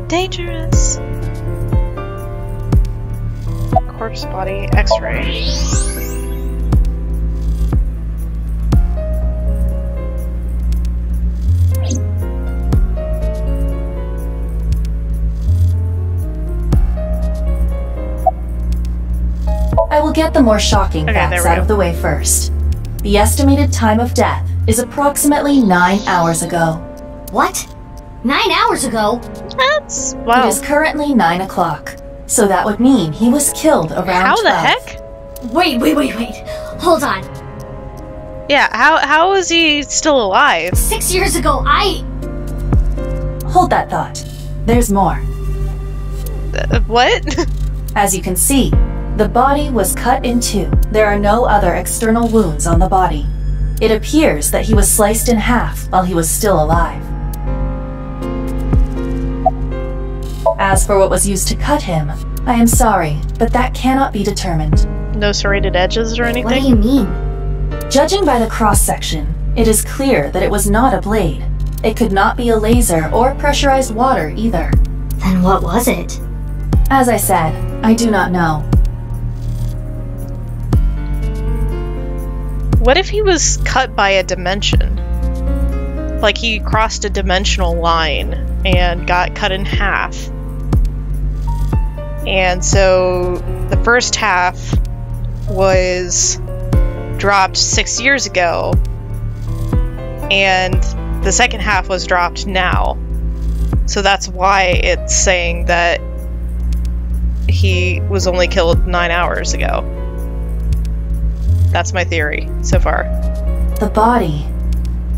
Speaker 1: Dangerous. Corpse body x-ray.
Speaker 10: I will get the more shocking
Speaker 1: Okay,
Speaker 10: facts out of the way first. The estimated time of death is approximately nine hours ago.
Speaker 2: What? Nine hours ago?
Speaker 1: That's
Speaker 10: It
Speaker 1: wow.
Speaker 10: is currently nine o'clock, so that would mean he was killed around
Speaker 1: How the heck?
Speaker 2: Wait, wait, wait, wait. Hold on.
Speaker 1: Yeah, how how is he still alive?
Speaker 2: Six years ago, I.
Speaker 10: Hold that thought. There's more.
Speaker 1: Uh, what?
Speaker 10: As you can see, the body was cut in two. There are no other external wounds on the body. It appears that he was sliced in half while he was still alive. As for what was used to cut him, I am sorry, but that cannot be determined.
Speaker 1: no serrated edges or anything?
Speaker 2: What do you mean?
Speaker 10: Judging by the cross section, it is clear that it was not a blade. It could not be a laser or pressurized water either.
Speaker 2: Then what was it?
Speaker 10: As I said, I do not know.
Speaker 1: What if he was cut by a dimension? Like he crossed a dimensional line and got cut in half. And so the first half was dropped six years ago, and the second half was dropped now. So that's why it's saying that he was only killed nine hours ago. That's my theory so far.
Speaker 10: The body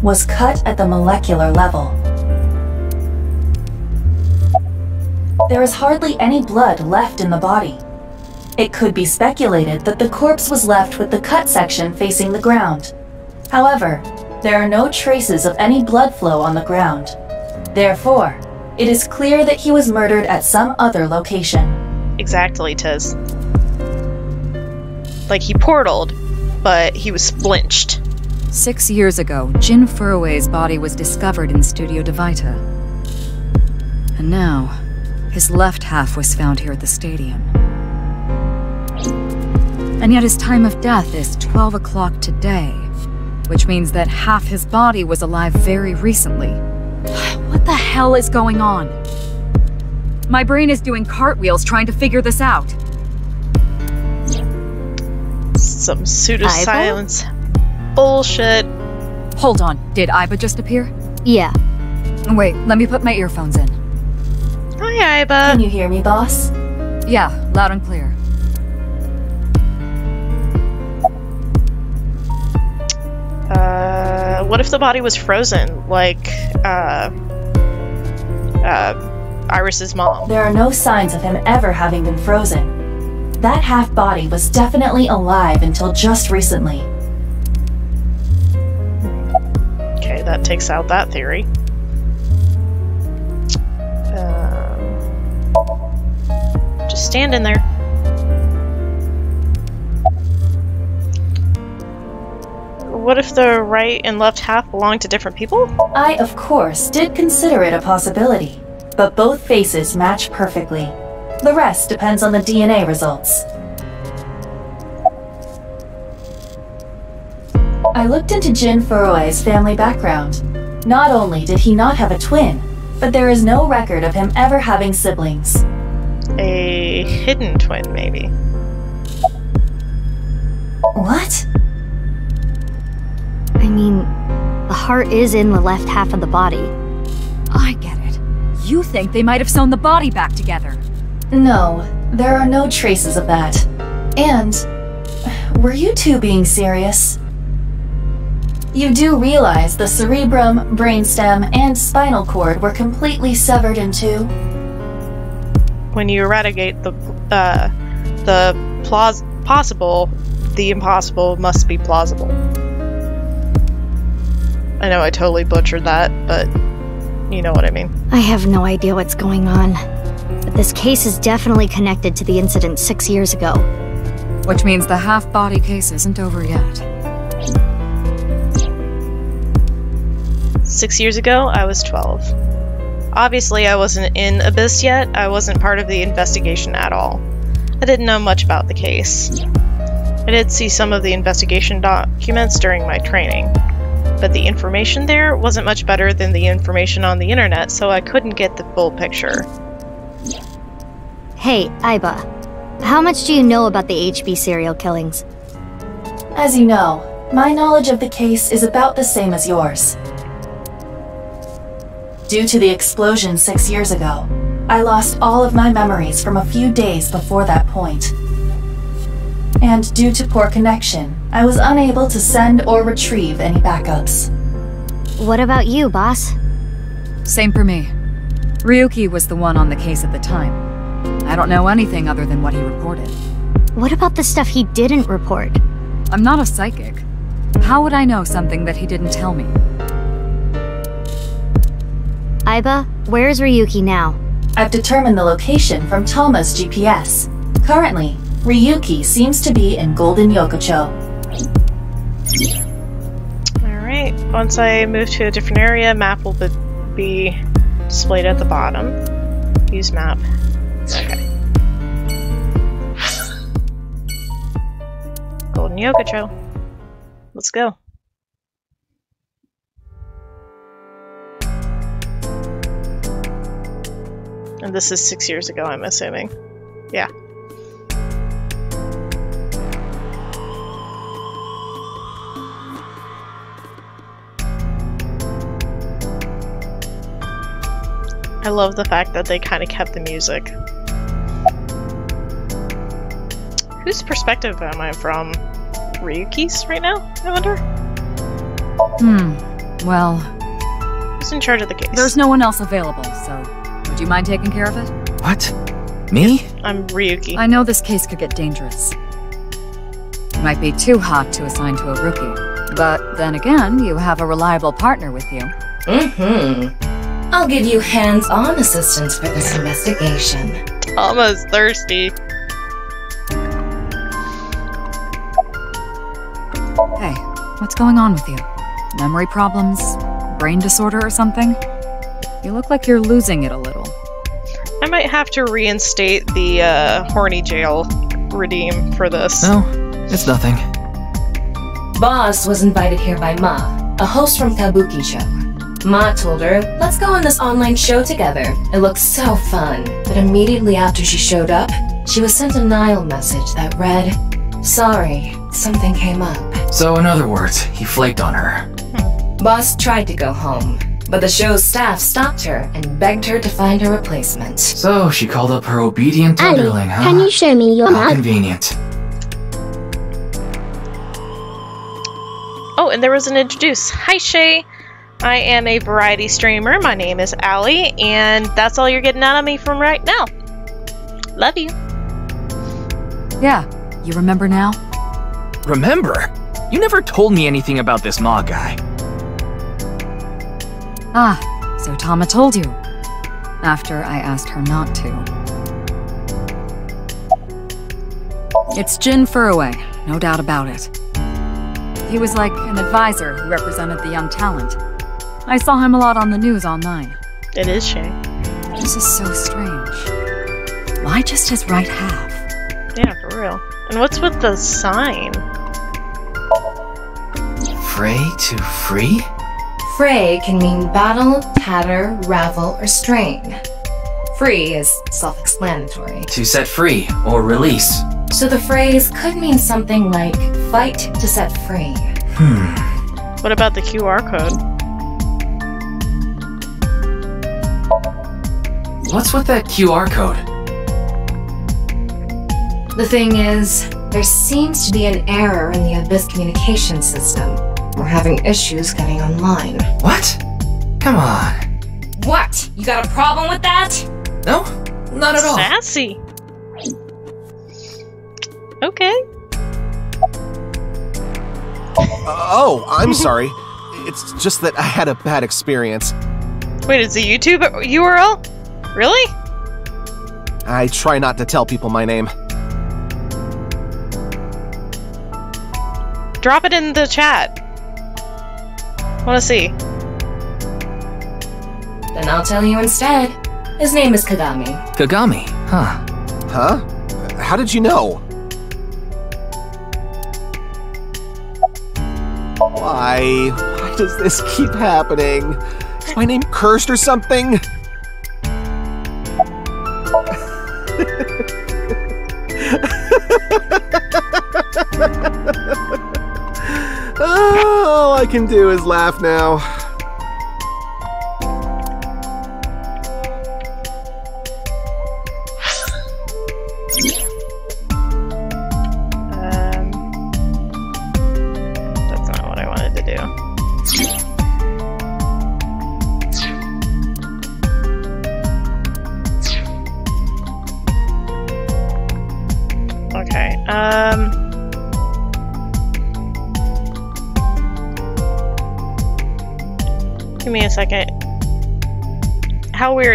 Speaker 10: was cut at the molecular level. There is hardly any blood left in the body. It could be speculated that the corpse was left with the cut section facing the ground. However, there are no traces of any blood flow on the ground. Therefore, it is clear that he was murdered at some other location.
Speaker 1: Exactly, Tiz. Like he portaled, but he was splinched.
Speaker 6: Six years ago, Jin Furue's body was discovered in Studio Devita. And now, his left half was found here at the stadium. And yet his time of death is 12 o'clock today, which means that half his body was alive very recently. What the hell is going on? My brain is doing cartwheels trying to figure this out.
Speaker 1: Some pseudoscience bullshit.
Speaker 6: Hold on, did Aiba just appear?
Speaker 2: Yeah.
Speaker 6: Wait, let me put my earphones in.
Speaker 1: Hi, Aiba.
Speaker 10: Can you hear me, boss?
Speaker 6: Yeah, loud and clear.
Speaker 1: Uh, what if the body was frozen, like uh, uh, Iris's mom?
Speaker 10: There are no signs of him ever having been frozen. that half body was definitely alive until just recently.
Speaker 1: Okay, that takes out that theory. Just stand in there. What if the right and left half belong to different people?
Speaker 10: I, of course, did consider it a possibility, but both faces match perfectly. The rest depends on the DNA results. I looked into Jin Furue's family background. Not only did he not have a twin, but there is no record of him ever having siblings.
Speaker 1: A hidden twin, maybe.
Speaker 10: What?
Speaker 2: I mean, the heart is in the left half of the body.
Speaker 6: I get it. You think they might have sewn the body back together.
Speaker 10: No, there are no traces of that. And, were you two being serious? You do realize the cerebrum, brainstem, and spinal cord were completely severed in two?
Speaker 1: When you eradicate the uh, the plaus- possible, the impossible must be plausible. I know I totally butchered that, but you know what I mean.
Speaker 2: I have no idea what's going on. But this case is definitely connected to the incident six years ago.
Speaker 6: Which means the half body case isn't over yet.
Speaker 1: Six years ago, I was 12. Obviously, I wasn't in ABIS yet, I wasn't part of the investigation at all. I didn't know much about the case. I did see some of the investigation documents during my training, but the information there wasn't much better than the information on the internet, so I couldn't get the full picture.
Speaker 2: Hey, Aiba. How much do you know about the HB serial killings?
Speaker 10: As you know, my knowledge of the case is about the same as yours. Due to the explosion six years ago, I lost all of my memories from a few days before that point. And due to poor connection, I was unable to send or retrieve any backups.
Speaker 2: What about you, boss?
Speaker 6: Same for me. Ryuki was the one on the case at the time. I don't know anything other than what he reported.
Speaker 2: What about the stuff he didn't report?
Speaker 6: I'm not a psychic. How would I know something that he didn't tell me?
Speaker 2: Aiba, where's Ryuki now?
Speaker 10: I've determined the location from Tama's GPS. Currently, Ryuki seems to be in Golden Yokocho.
Speaker 1: Alright, once I move to a different area, map will be displayed at the bottom. Use map. Okay. Golden Yokocho. Let's go. And this is six years ago, I'm assuming. Yeah. I love the fact that they kind of kept the music. Whose perspective am I from? Ryuki's right now, I wonder?
Speaker 6: Hmm. Well,
Speaker 1: Who's in charge of the case?
Speaker 6: there's no one else available, so would you mind taking care of it?
Speaker 5: What? Me?
Speaker 1: I'm Ryuki.
Speaker 6: I know this case could get dangerous. You might be too hot to assign to a rookie. But then again, you have a reliable partner with you.
Speaker 4: Mm-hmm. I'll give you hands-on assistance for this investigation.
Speaker 1: Tama's thirsty.
Speaker 6: Hey, what's going on with you? Memory problems? Brain disorder or something? You look like you're losing it a little.
Speaker 1: I might have to reinstate the uh, horny jail redeem for this.
Speaker 5: No, it's nothing.
Speaker 4: Boss was invited here by Ma, a host from Kabukicho. Ma told her, let's go on this online show together. It looks so fun. But immediately after she showed up, she was sent a Nile message that read, Sorry, something came up.
Speaker 5: So, in other words, he flaked on her.
Speaker 4: Boss tried to go home, but the show's staff stopped her and begged her to find a replacement.
Speaker 5: So, she called up her obedient
Speaker 15: Ali,
Speaker 5: underling, huh?
Speaker 15: can you show me your
Speaker 5: How
Speaker 15: map?
Speaker 5: convenient.
Speaker 1: Oh, and there was an introduce. Hi, Shay. I am a variety streamer. My name is Allie, and that's all you're getting out of me from right now. Love you.
Speaker 6: Yeah, you remember now?
Speaker 5: Remember? You never told me anything about this Ma guy.
Speaker 6: Ah, so Tama told you. After I asked her not to. It's Jin Furue, no doubt about it. He was like an advisor who represented the young talent. I saw him a lot on the news online.
Speaker 1: It is Shay.
Speaker 6: This is so strange. Why just his right half?
Speaker 1: Yeah, for real. And what's with the sign?
Speaker 5: Fray to free?
Speaker 4: Fray can mean battle, tatter, ravel, or strain. Free is self explanatory.
Speaker 5: To set free or release.
Speaker 4: So the phrase could mean something like fight to set free.
Speaker 5: Hmm.
Speaker 1: What about the QR code?
Speaker 5: What's with that QR code?
Speaker 4: The thing is, there seems to be an error in the ABIS communication system. We're having issues getting online.
Speaker 5: What? Come on.
Speaker 4: What? You got a problem with that?
Speaker 5: No, not at all.
Speaker 1: Sassy. Okay.
Speaker 13: Uh, oh, I'm sorry. It's just that I had a bad experience.
Speaker 1: Wait, it's a YouTube URL? Really?
Speaker 13: I try not to tell people my name.
Speaker 1: Drop it in the chat. Want to see?
Speaker 4: Then I'll tell you instead. His name is Kagami.
Speaker 5: Kagami, huh?
Speaker 13: Huh? How did you know? Why? Why does this keep happening? Is my name cursed or something? Can do is laugh now.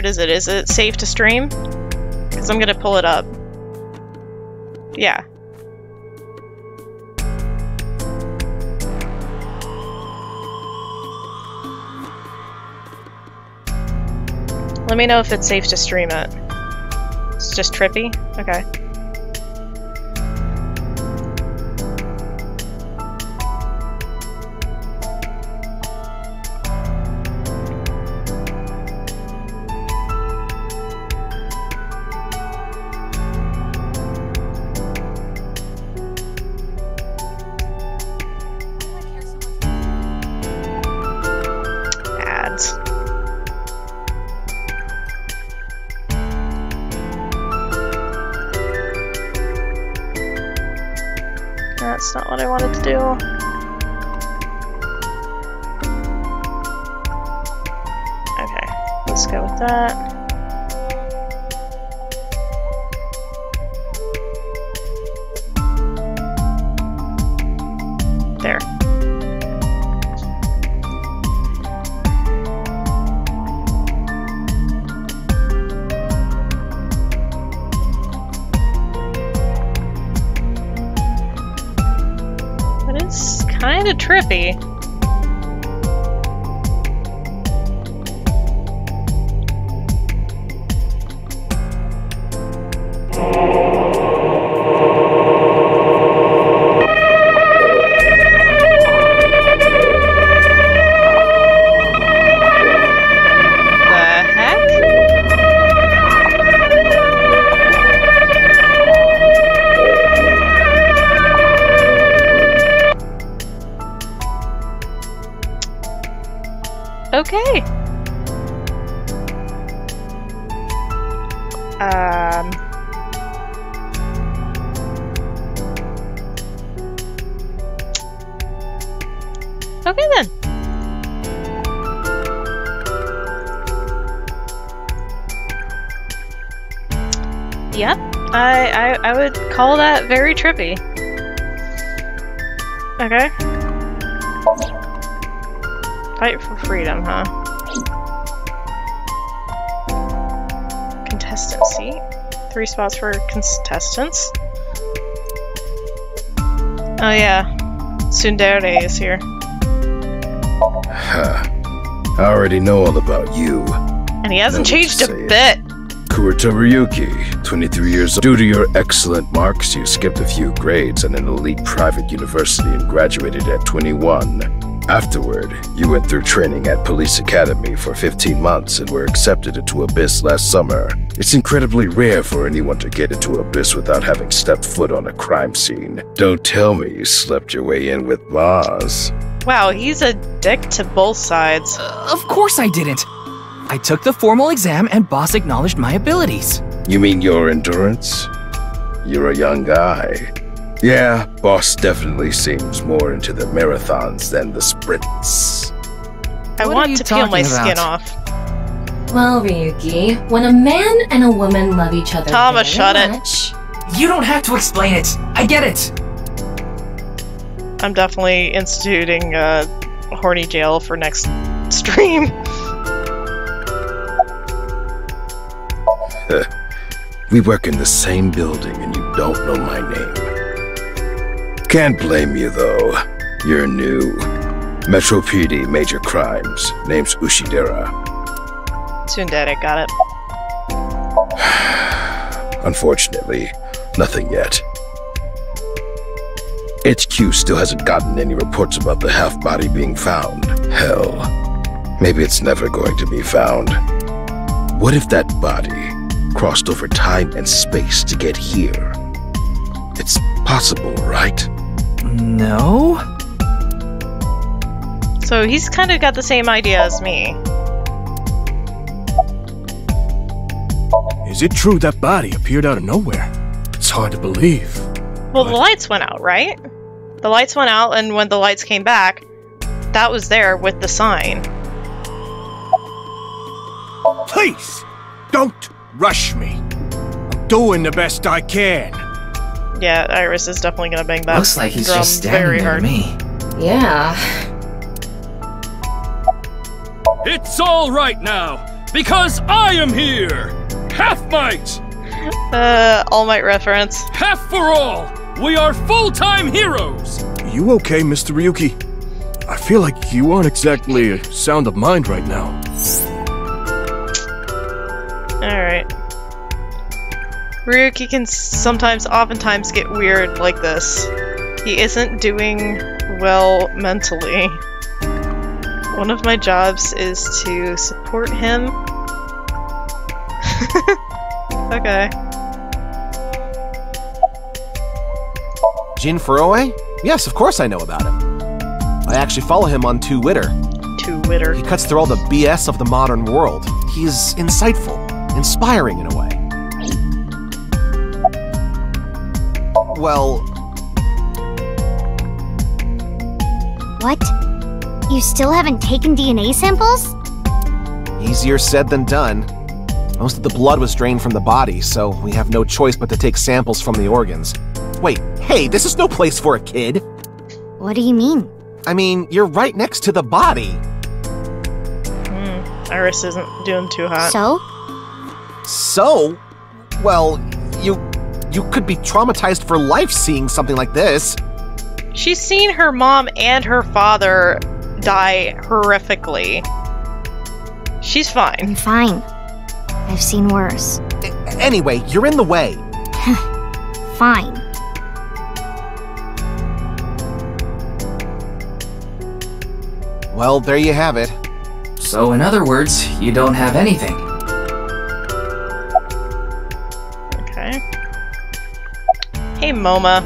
Speaker 1: Weird is it? Is it safe to stream? Because I'm gonna pull it up. Yeah. Let me know if it's safe to stream it. It's just trippy? Okay. Okay. Um. Okay then. Yep. I, I I would call that very trippy. Okay. Fight for freedom, huh? Contestant seat. Three spots for contestants. Oh yeah, Tsundere is here,
Speaker 8: Huh. I already know all about you.
Speaker 1: and he hasn't changed a bit.
Speaker 8: Kurita Ryuki, 23 years old. Due to your excellent marks, you skipped a few grades at an elite private university and graduated at 21. Afterward, you went through training at Police Academy for 15 months and were accepted into ABIS last summer. It's incredibly rare for anyone to get into ABIS without having stepped foot on a crime scene. Don't tell me you slept your way in with Boz.
Speaker 1: Wow, he's a dick to both sides.
Speaker 5: Uh, of course I didn't. I took the formal exam and boss acknowledged my abilities.
Speaker 8: You mean your endurance? You're a young guy. Yeah, boss definitely seems more into the marathons than the sprints.
Speaker 1: I
Speaker 5: What are
Speaker 1: want to peel my
Speaker 5: talking
Speaker 1: skin off.
Speaker 4: Well, Ryuki, when a man and a woman love each other
Speaker 1: Thomas,
Speaker 4: very
Speaker 1: shut it.
Speaker 4: much,
Speaker 5: You don't have to explain it. I get it.
Speaker 1: I'm definitely instituting uh, horny jail for next stream.
Speaker 8: we work in the same building and you don't know my name. Can't blame you though. You're new. Metro PD Major Crimes. Name's Ushidera.
Speaker 1: Tsundere got it.
Speaker 8: Unfortunately, nothing yet. HQ still hasn't gotten any reports about the half body being found. Hell, maybe it's never going to be found. What if that body crossed over time and space to get here? It's possible, right?
Speaker 5: No?
Speaker 1: So he's kind of got the same idea as me.
Speaker 11: Is it true that body appeared out of nowhere? It's hard to believe.
Speaker 1: Well, the lights went out, right? The lights went out, and when the lights came back, that was there with the sign.
Speaker 11: Please, don't rush me. I'm doing the best I can.
Speaker 1: Yeah, Iris is definitely gonna bang that
Speaker 5: Looks like he's
Speaker 1: drum
Speaker 5: just standing
Speaker 1: very
Speaker 5: there me.
Speaker 4: yeah.
Speaker 12: It's all right now, because I am here! Half might!
Speaker 1: Uh, All Might reference.
Speaker 12: Half for all! We are full time heroes!
Speaker 11: You okay, Mr. Ryuki? I feel like you aren't exactly sound of mind right now.
Speaker 1: Alright. Ryuki can sometimes, oftentimes get weird like this. He isn't doing well mentally. One of my jobs is to support him. okay.
Speaker 13: Jin Furue? Yes, of course I know about him. I actually follow him on Twitter.
Speaker 1: Twitter.
Speaker 13: He cuts through all the BS of the modern world. He's insightful, inspiring in a way. Well,
Speaker 2: What? You still haven't taken DNA samples?
Speaker 13: easier said than done. Most of the blood was drained from the body, so we have no choice but to take samples from the organs. Wait, hey, this is no place for a kid.
Speaker 2: What do you mean?
Speaker 13: I mean, you're right next to the body.
Speaker 1: Hmm. Iris isn't doing too hot.
Speaker 2: So?
Speaker 13: So, well, you you could be traumatized for life seeing something like this.
Speaker 1: She's seen her mom and her father die horrifically. She's fine.
Speaker 2: I'm fine. I've seen worse.
Speaker 13: Anyway, you're in the way.
Speaker 2: Fine.
Speaker 13: Well, there you have it.
Speaker 5: So, in other words, you don't have anything.
Speaker 1: Hey, Moma.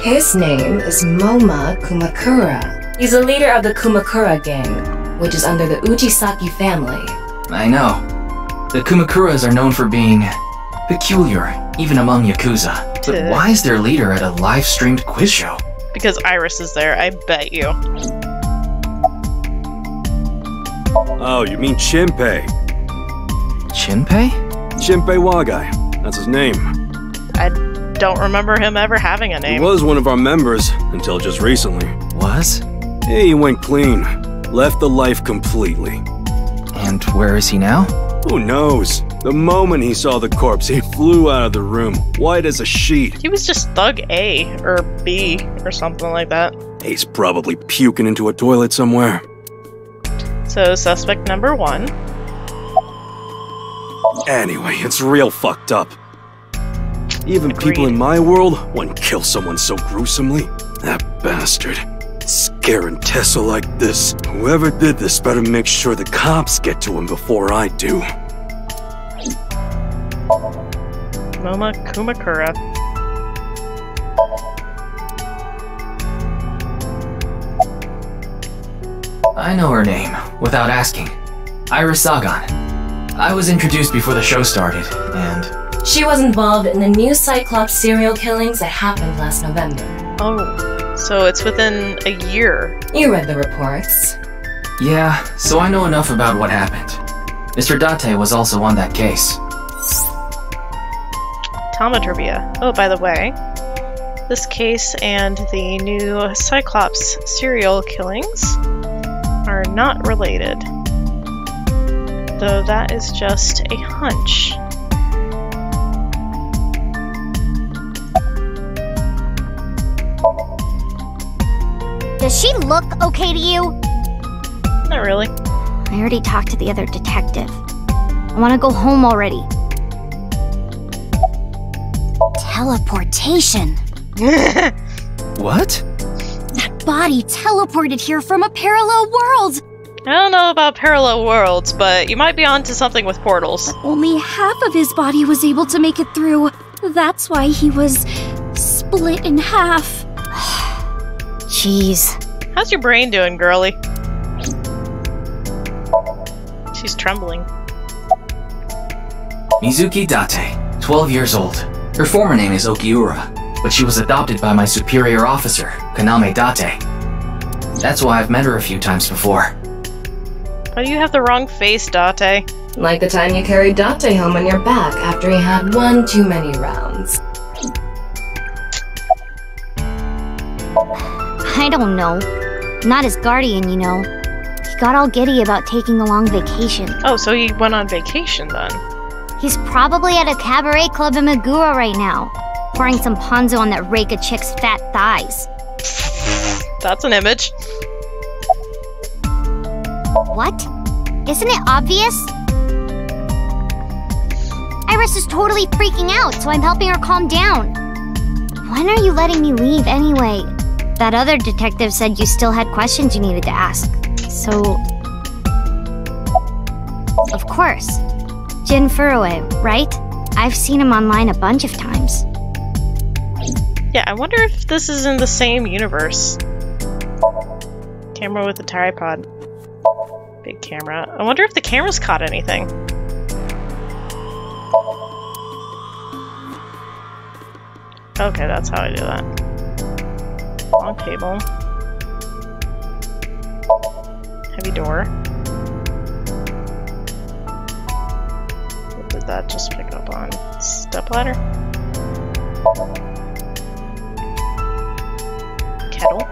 Speaker 4: His name is Moma Kumakura. He's a leader of the Kumakura gang, which is under the Ujisaki family.
Speaker 5: I know. The Kumakuras are known for being peculiar, even among Yakuza. But why is their leader at a live streamed quiz show?
Speaker 1: Because Iris is there, I bet you.
Speaker 12: Oh, you mean Shinpei?
Speaker 5: Shinpei?
Speaker 12: Shinpei Wagai. That's his name.
Speaker 1: I don't remember him ever having a
Speaker 15: He
Speaker 1: name.
Speaker 15: was one of our members until just recently.
Speaker 5: Was?
Speaker 15: Yeah, he went clean. Left the life completely.
Speaker 5: And where is he now?
Speaker 15: Who knows? The moment he saw the corpse, he flew out of the room, white as a sheet.
Speaker 1: He was just Thug A or B or something like that.
Speaker 15: He's probably puking into a toilet somewhere.
Speaker 1: So, suspect number one.
Speaker 15: Anyway, it's real fucked up. Even people in my world wouldn't kill someone so gruesomely. That bastard. Scaring Tessa like this. Whoever did this better make sure the cops get to him before I do.
Speaker 1: Moma Kumakura.
Speaker 5: I know her name, without asking. Iris Sagan. I was introduced before the show started, and
Speaker 4: She was involved in the new Cyclops serial killings that happened last November.
Speaker 1: Oh, so it's within a year.
Speaker 4: You read the reports.
Speaker 5: yeah, so I know enough about what happened. Mr. Date was also on that case.
Speaker 1: Tama trivia. Oh, by the way, this case and the new Cyclops serial killings are not related. Though that is just a hunch.
Speaker 2: Does she look okay to you?
Speaker 1: Not really.
Speaker 2: I already talked to the other detective. I want to go home already. Teleportation.
Speaker 5: What?
Speaker 2: That body teleported here from a parallel world.
Speaker 1: I don't know about parallel worlds, but you might be onto something with portals.
Speaker 2: Only half of his body was able to make it through. That's why he was split in half. Jeez.
Speaker 1: How's your brain doing, girly? She's trembling.
Speaker 5: Mizuki Date, 12 years old. Her former name is Okiura, but she was adopted by my superior officer, Kaname Date. That's why I've met her a few times before.
Speaker 1: Why do you have the wrong face, Date?
Speaker 4: Like the time you carried Date home on your back after he had one too many rounds.
Speaker 2: I don't know. Not his guardian, you know. He got all giddy about taking a long vacation.
Speaker 1: Oh, so he went on vacation then.
Speaker 2: He's probably at a cabaret club in Magura right now, pouring some ponzu on that Reika chick's fat thighs.
Speaker 1: That's an image.
Speaker 2: What? Isn't it obvious? Iris is totally freaking out, so I'm helping her calm down. When are you letting me leave anyway? That other detective said you still had questions you needed to ask. So. Of course. Jin Furue, right? I've seen him online a bunch of times.
Speaker 1: Yeah, I wonder if this is in the same universe. Camera with a tripod. Big camera. I wonder if the camera's caught anything. Okay, that's how I do that. Long table. Heavy door. What did that just pick up on? Step ladder? Kettle.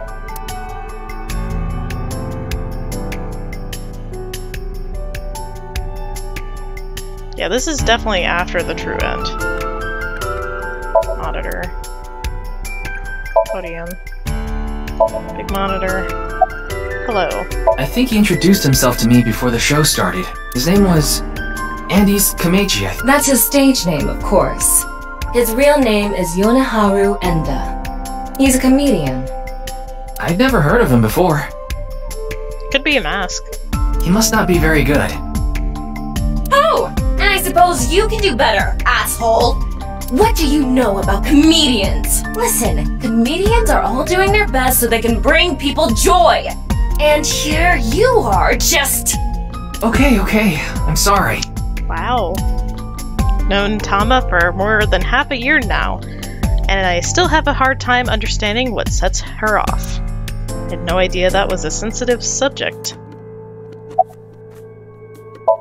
Speaker 1: Yeah, this is definitely after the true end. Monitor. Podium. Big monitor. Hello.
Speaker 5: I think he introduced himself to me before the show started. His name was Andy's Kamechi. I th-
Speaker 4: That's his stage name, of course. His real name is Yoneharu Enda. He's a comedian.
Speaker 5: I'd never heard of him before.
Speaker 1: Could be a mask.
Speaker 5: He must not be very good.
Speaker 4: Oh, and I suppose you can do better, asshole. What do you know about comedians? Listen, comedians are all doing their best so they can bring people joy. And here you are, just.
Speaker 5: Okay, okay. I'm sorry.
Speaker 1: Wow. Known Tama for more than half a year now, and I still have a hard time understanding what sets her off. I had no idea that was a sensitive subject.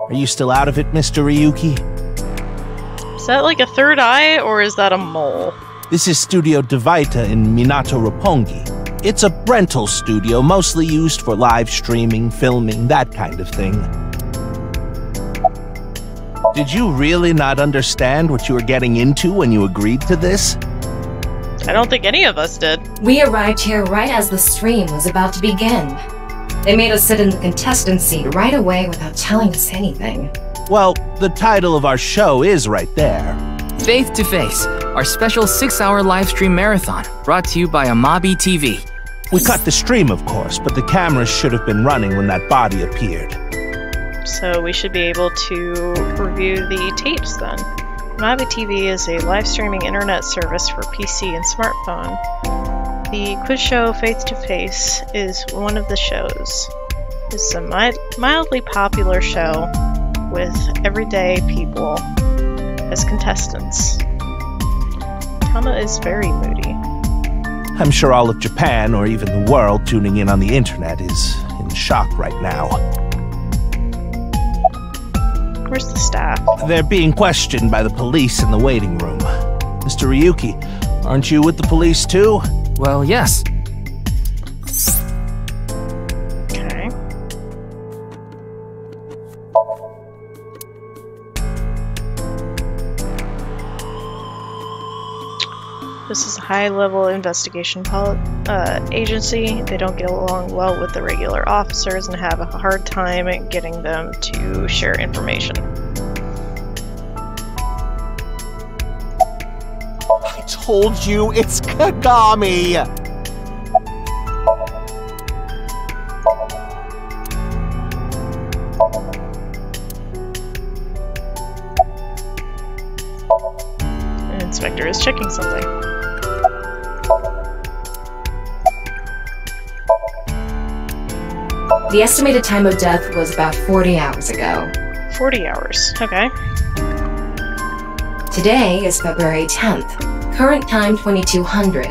Speaker 7: Are you still out of it, Mr. Ryuki?
Speaker 1: Is that like a third eye, or is that a mole?
Speaker 7: This is Studio Devita in Minato Roppongi. It's a rental studio mostly used for live streaming, filming, that kind of thing. Did you really not understand what you were getting into when you agreed to this?
Speaker 1: I don't think any of us did.
Speaker 4: We arrived here right as the stream was about to begin. They made us sit in the contestant seat right away without telling us anything.
Speaker 7: Well, the title of our show is right there.
Speaker 5: Faith to Face, our special six hour live stream marathon, brought to you by Amabi TV.
Speaker 7: We cut the stream, of course, but the cameras should have been running when that body appeared.
Speaker 1: So we should be able to review the tapes then. Amabi TV is a live streaming internet service for PC and smartphone. The quiz show Faith to Face is one of the shows. It's a mi- mildly popular show with everyday people as contestants. Tama is very moody.
Speaker 7: I'm sure all of Japan, or even the world tuning in on the internet, is in shock right now.
Speaker 1: Where's the staff?
Speaker 7: They're being questioned by the police in the waiting room. Mr. Ryuki, aren't you with the police too?
Speaker 5: Well, yes.
Speaker 1: This is a high-level investigation uh, agency. They don't get along well with the regular officers and have a hard time getting them to share information.
Speaker 13: I told you it's Kagami!
Speaker 4: Estimated time of death was about 40 hours ago.
Speaker 1: 40 hours. Okay.
Speaker 4: Today is February 10th, current time 2200,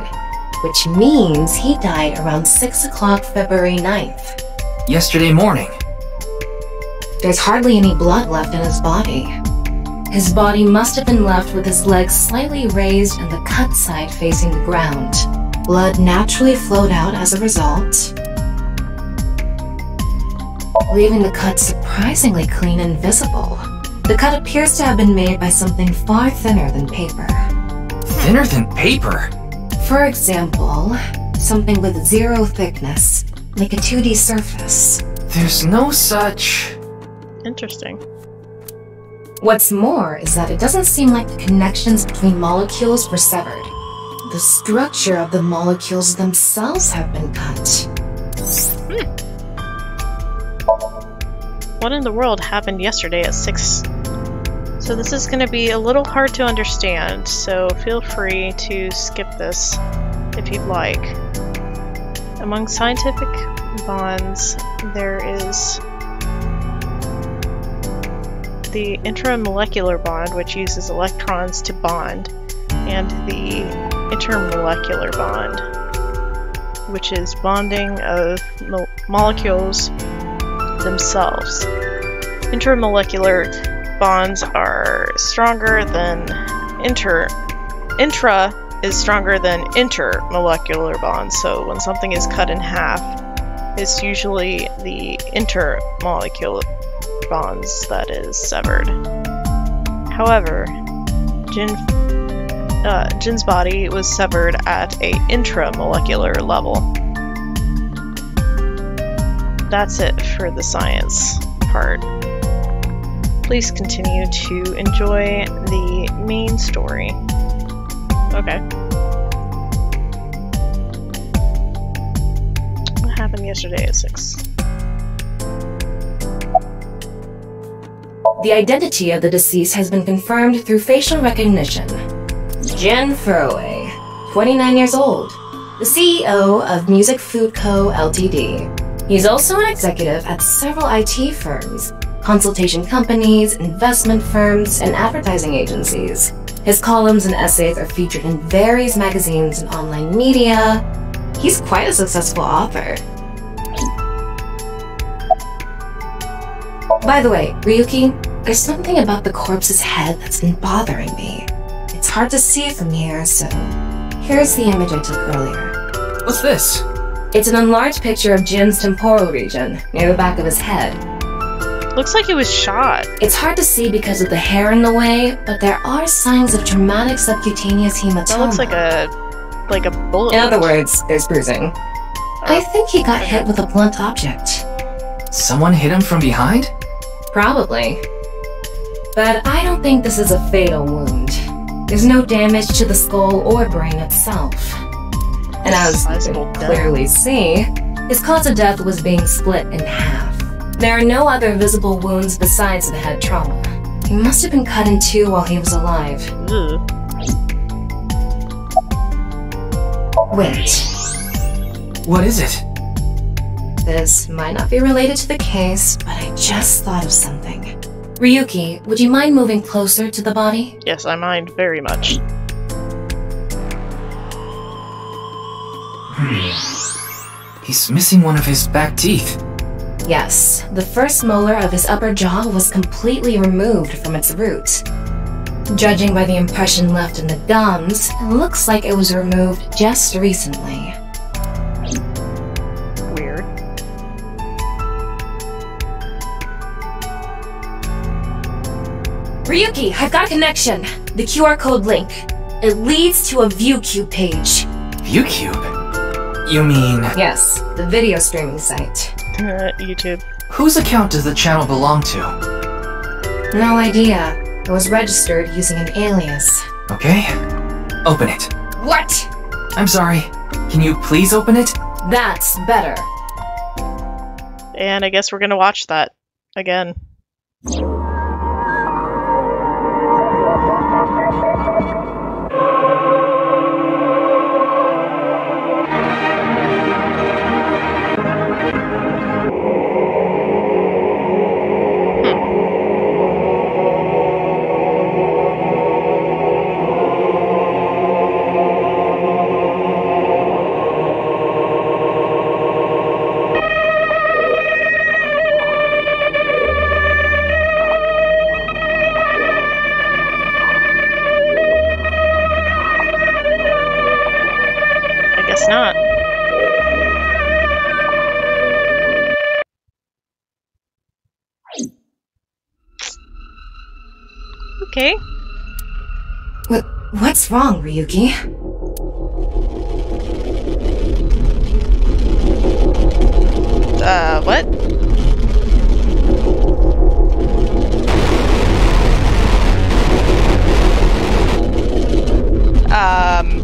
Speaker 4: which means he died around 6 o'clock February 9th.
Speaker 5: Yesterday morning.
Speaker 4: There's hardly any blood left in his body. His body must have been left with his legs slightly raised and the cut side facing the ground. Blood naturally flowed out as a result, leaving the cut surprisingly clean and visible. The cut appears to have been made by something far thinner than paper.
Speaker 5: Thinner than paper?
Speaker 4: For example, something with zero thickness, like a 2D surface.
Speaker 5: There's no such.
Speaker 1: Interesting.
Speaker 4: What's more is that it doesn't seem like the connections between molecules were severed. The structure of the molecules themselves have been cut.
Speaker 1: What in the world happened yesterday at 6? So this is going to be a little hard to understand, so feel free to skip this if you'd like. Among scientific bonds, there is the intramolecular bond, which uses electrons to bond, and the intermolecular bond, which is bonding of mo molecules themselves. Intermolecular bonds are stronger than inter. Intra is stronger than intermolecular bonds, so when something is cut in half, it's usually the intermolecular bonds that is severed. However, Jin, uh, Jin's body was severed at a intramolecular level. That's it for the science part. Please continue to enjoy the main story. Okay. What happened yesterday at 6?
Speaker 4: The identity of the deceased has been confirmed through facial recognition. Jin Furue, 29 years old, the CEO of Music Food Co. Ltd. He's also an executive at several IT firms, consultation companies, investment firms, and advertising agencies. His columns and essays are featured in various magazines and online media. He's quite a successful author. By the way, Ryuki, there's something about the corpse's head that's been bothering me. It's hard to see from here, so here's the image I took earlier.
Speaker 5: What's this?
Speaker 4: It's an enlarged picture of Jin's temporal region, near the back of his head.
Speaker 1: Looks like he was shot.
Speaker 4: It's hard to see because of the hair in the way, but there are signs of traumatic subcutaneous hematoma.
Speaker 1: That looks like a like a bullet.
Speaker 4: In other words, there's bruising. Oh. I think he got hit with a blunt object.
Speaker 5: Someone hit him from behind?
Speaker 4: Probably. But I don't think this is a fatal wound. There's no damage to the skull or brain itself. And as you can clearly see, his cause of death was being split in half. There are no other visible wounds besides the head trauma. He must have been cut in two while he was alive. Wait,
Speaker 5: What is it?
Speaker 4: this might not be related to the case, but I just thought of something. Ryuki, would you mind moving closer to the body?
Speaker 1: Yes, I mind very much. Hmm.
Speaker 5: He's missing one of his back teeth.
Speaker 4: Yes, the first molar of his upper jaw was completely removed from its root. Judging by the impression left in the gums, it looks like it was removed just recently.
Speaker 1: Weird.
Speaker 4: Ryuki, I've got a connection. The QR code link. It leads to a ViewCube page.
Speaker 5: ViewCube? You mean...
Speaker 4: Yes, the video streaming site.
Speaker 1: Uh, YouTube.
Speaker 5: Whose account does the channel belong to?
Speaker 4: No idea. It was registered using an alias.
Speaker 5: Okay. Open it.
Speaker 4: What?
Speaker 5: I'm sorry. Can you please open it?
Speaker 4: That's better.
Speaker 1: And I guess we're gonna watch that again.
Speaker 4: What's wrong, Ryuki?
Speaker 1: Uh, what? Um.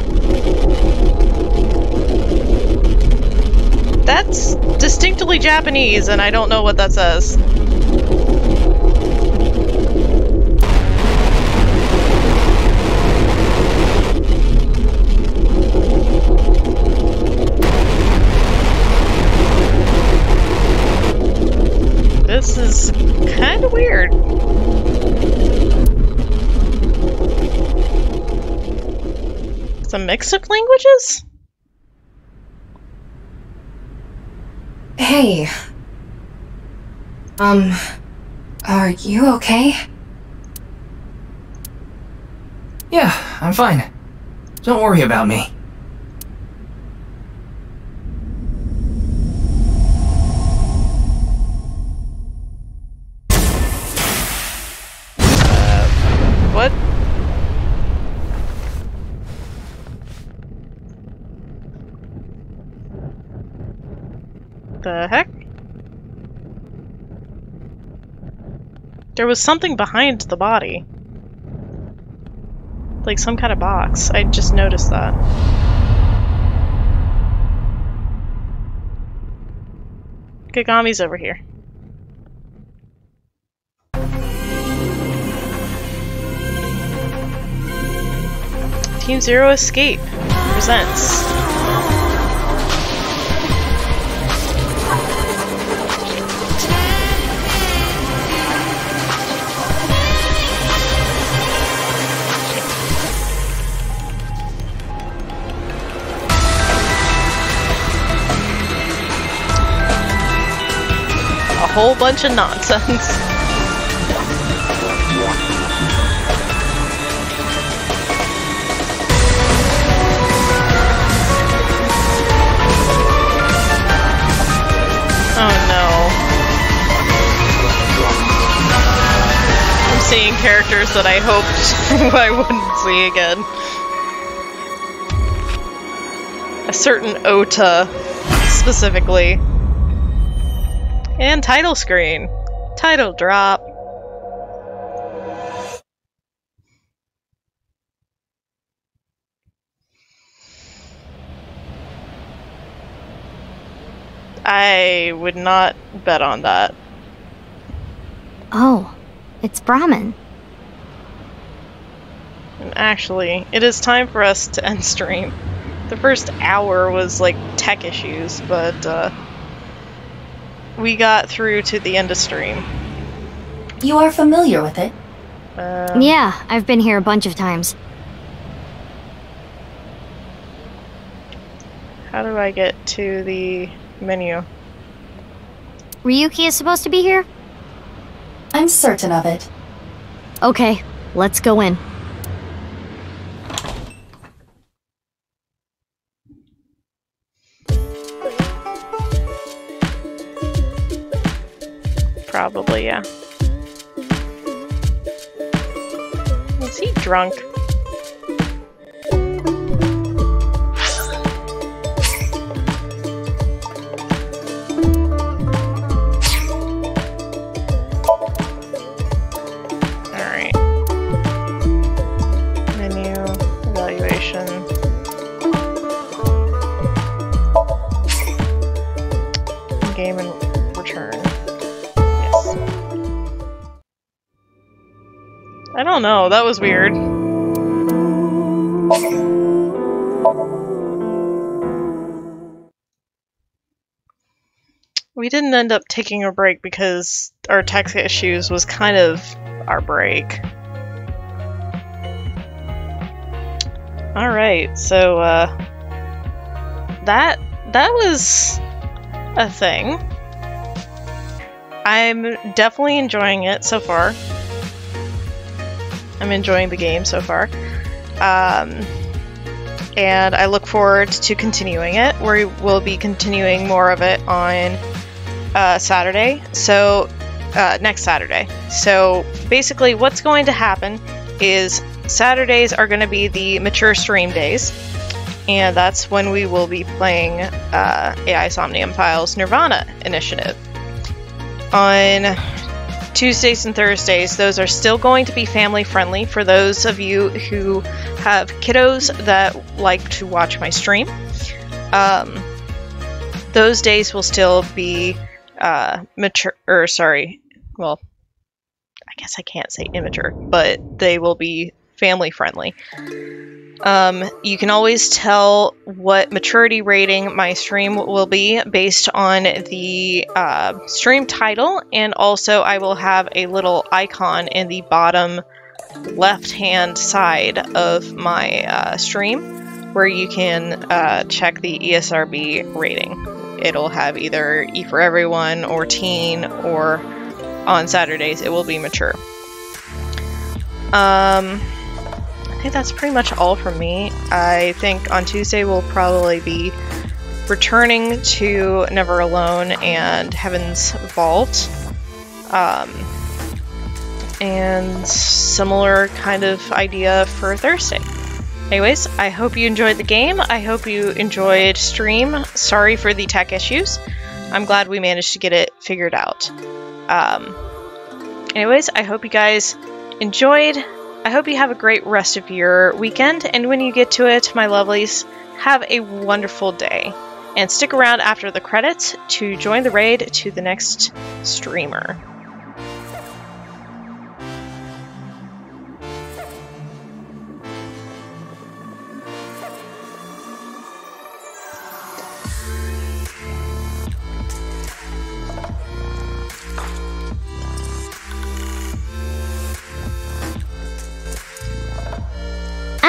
Speaker 1: That's distinctly Japanese, and I don't know what that says. This is kind of weird. It's a mix of languages?
Speaker 4: Hey. Um, are you okay?
Speaker 5: Yeah, I'm fine. Don't worry about me.
Speaker 1: What? The heck? There was something behind the body. Like some kind of box. I just noticed that. Kagami's over here. Team Zero Escape presents. whole bunch of nonsense. Oh, i'm seeing characters that I hoped I wouldn't see again. A certain Ota, specifically. And title screen. Title drop. I would not bet on that.
Speaker 2: Oh, it's Brahmin.
Speaker 1: And actually, it is time for us to end stream. The first hour was like tech issues, but uh, we got through to the end of stream.
Speaker 10: You are familiar with it?
Speaker 1: Um,
Speaker 2: yeah, I've been here a bunch of times.
Speaker 1: How do I get to the menu?
Speaker 2: Ryuki is supposed to be here?
Speaker 10: I'm certain of it.
Speaker 2: Okay, let's go in.
Speaker 1: Probably, yeah. Is he drunk? I don't know, that was weird. We didn't end up taking a break because our tech issues was kind of our break. Alright, so uh that that was a thing. I'm definitely enjoying it so far. I'm enjoying the game so far. Um, and I look forward to continuing it. We will be continuing more of it on uh, Saturday. So, uh, next Saturday. So, basically, what's going to happen is Saturdays are going to be the mature stream days. And that's when we will be playing uh, AI Somnium Files Nirvana Initiative. On Tuesdays and Thursdays, those are still going to be family friendly for those of you who have kiddos that like to watch my stream. Um, those days will still be uh, mature, or sorry, well, I guess I can't say immature, but they will be family friendly. Um, you can always tell what maturity rating my stream will be based on the uh, stream title, and also I will have a little icon in the bottom left hand side of my uh, stream where you can uh, check the ESRB rating. It'll have either E for everyone or teen, or on Saturdays it will be mature. Um, think that's pretty much all from me. I think on Tuesday we'll probably be returning to Never Alone and Heaven's Vault. Um, and similar kind of idea for Thursday. Anyways, I hope you enjoyed the game. I hope you enjoyed stream. Sorry for the tech issues. I'm glad we managed to get it figured out. Um, anyways, I hope you guys enjoyed. I hope you have a great rest of your weekend, and when you get to it, my lovelies, have a wonderful day. And stick around after the credits to join the raid to the next streamer.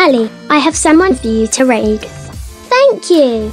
Speaker 16: I have someone for you to raid. Thank you.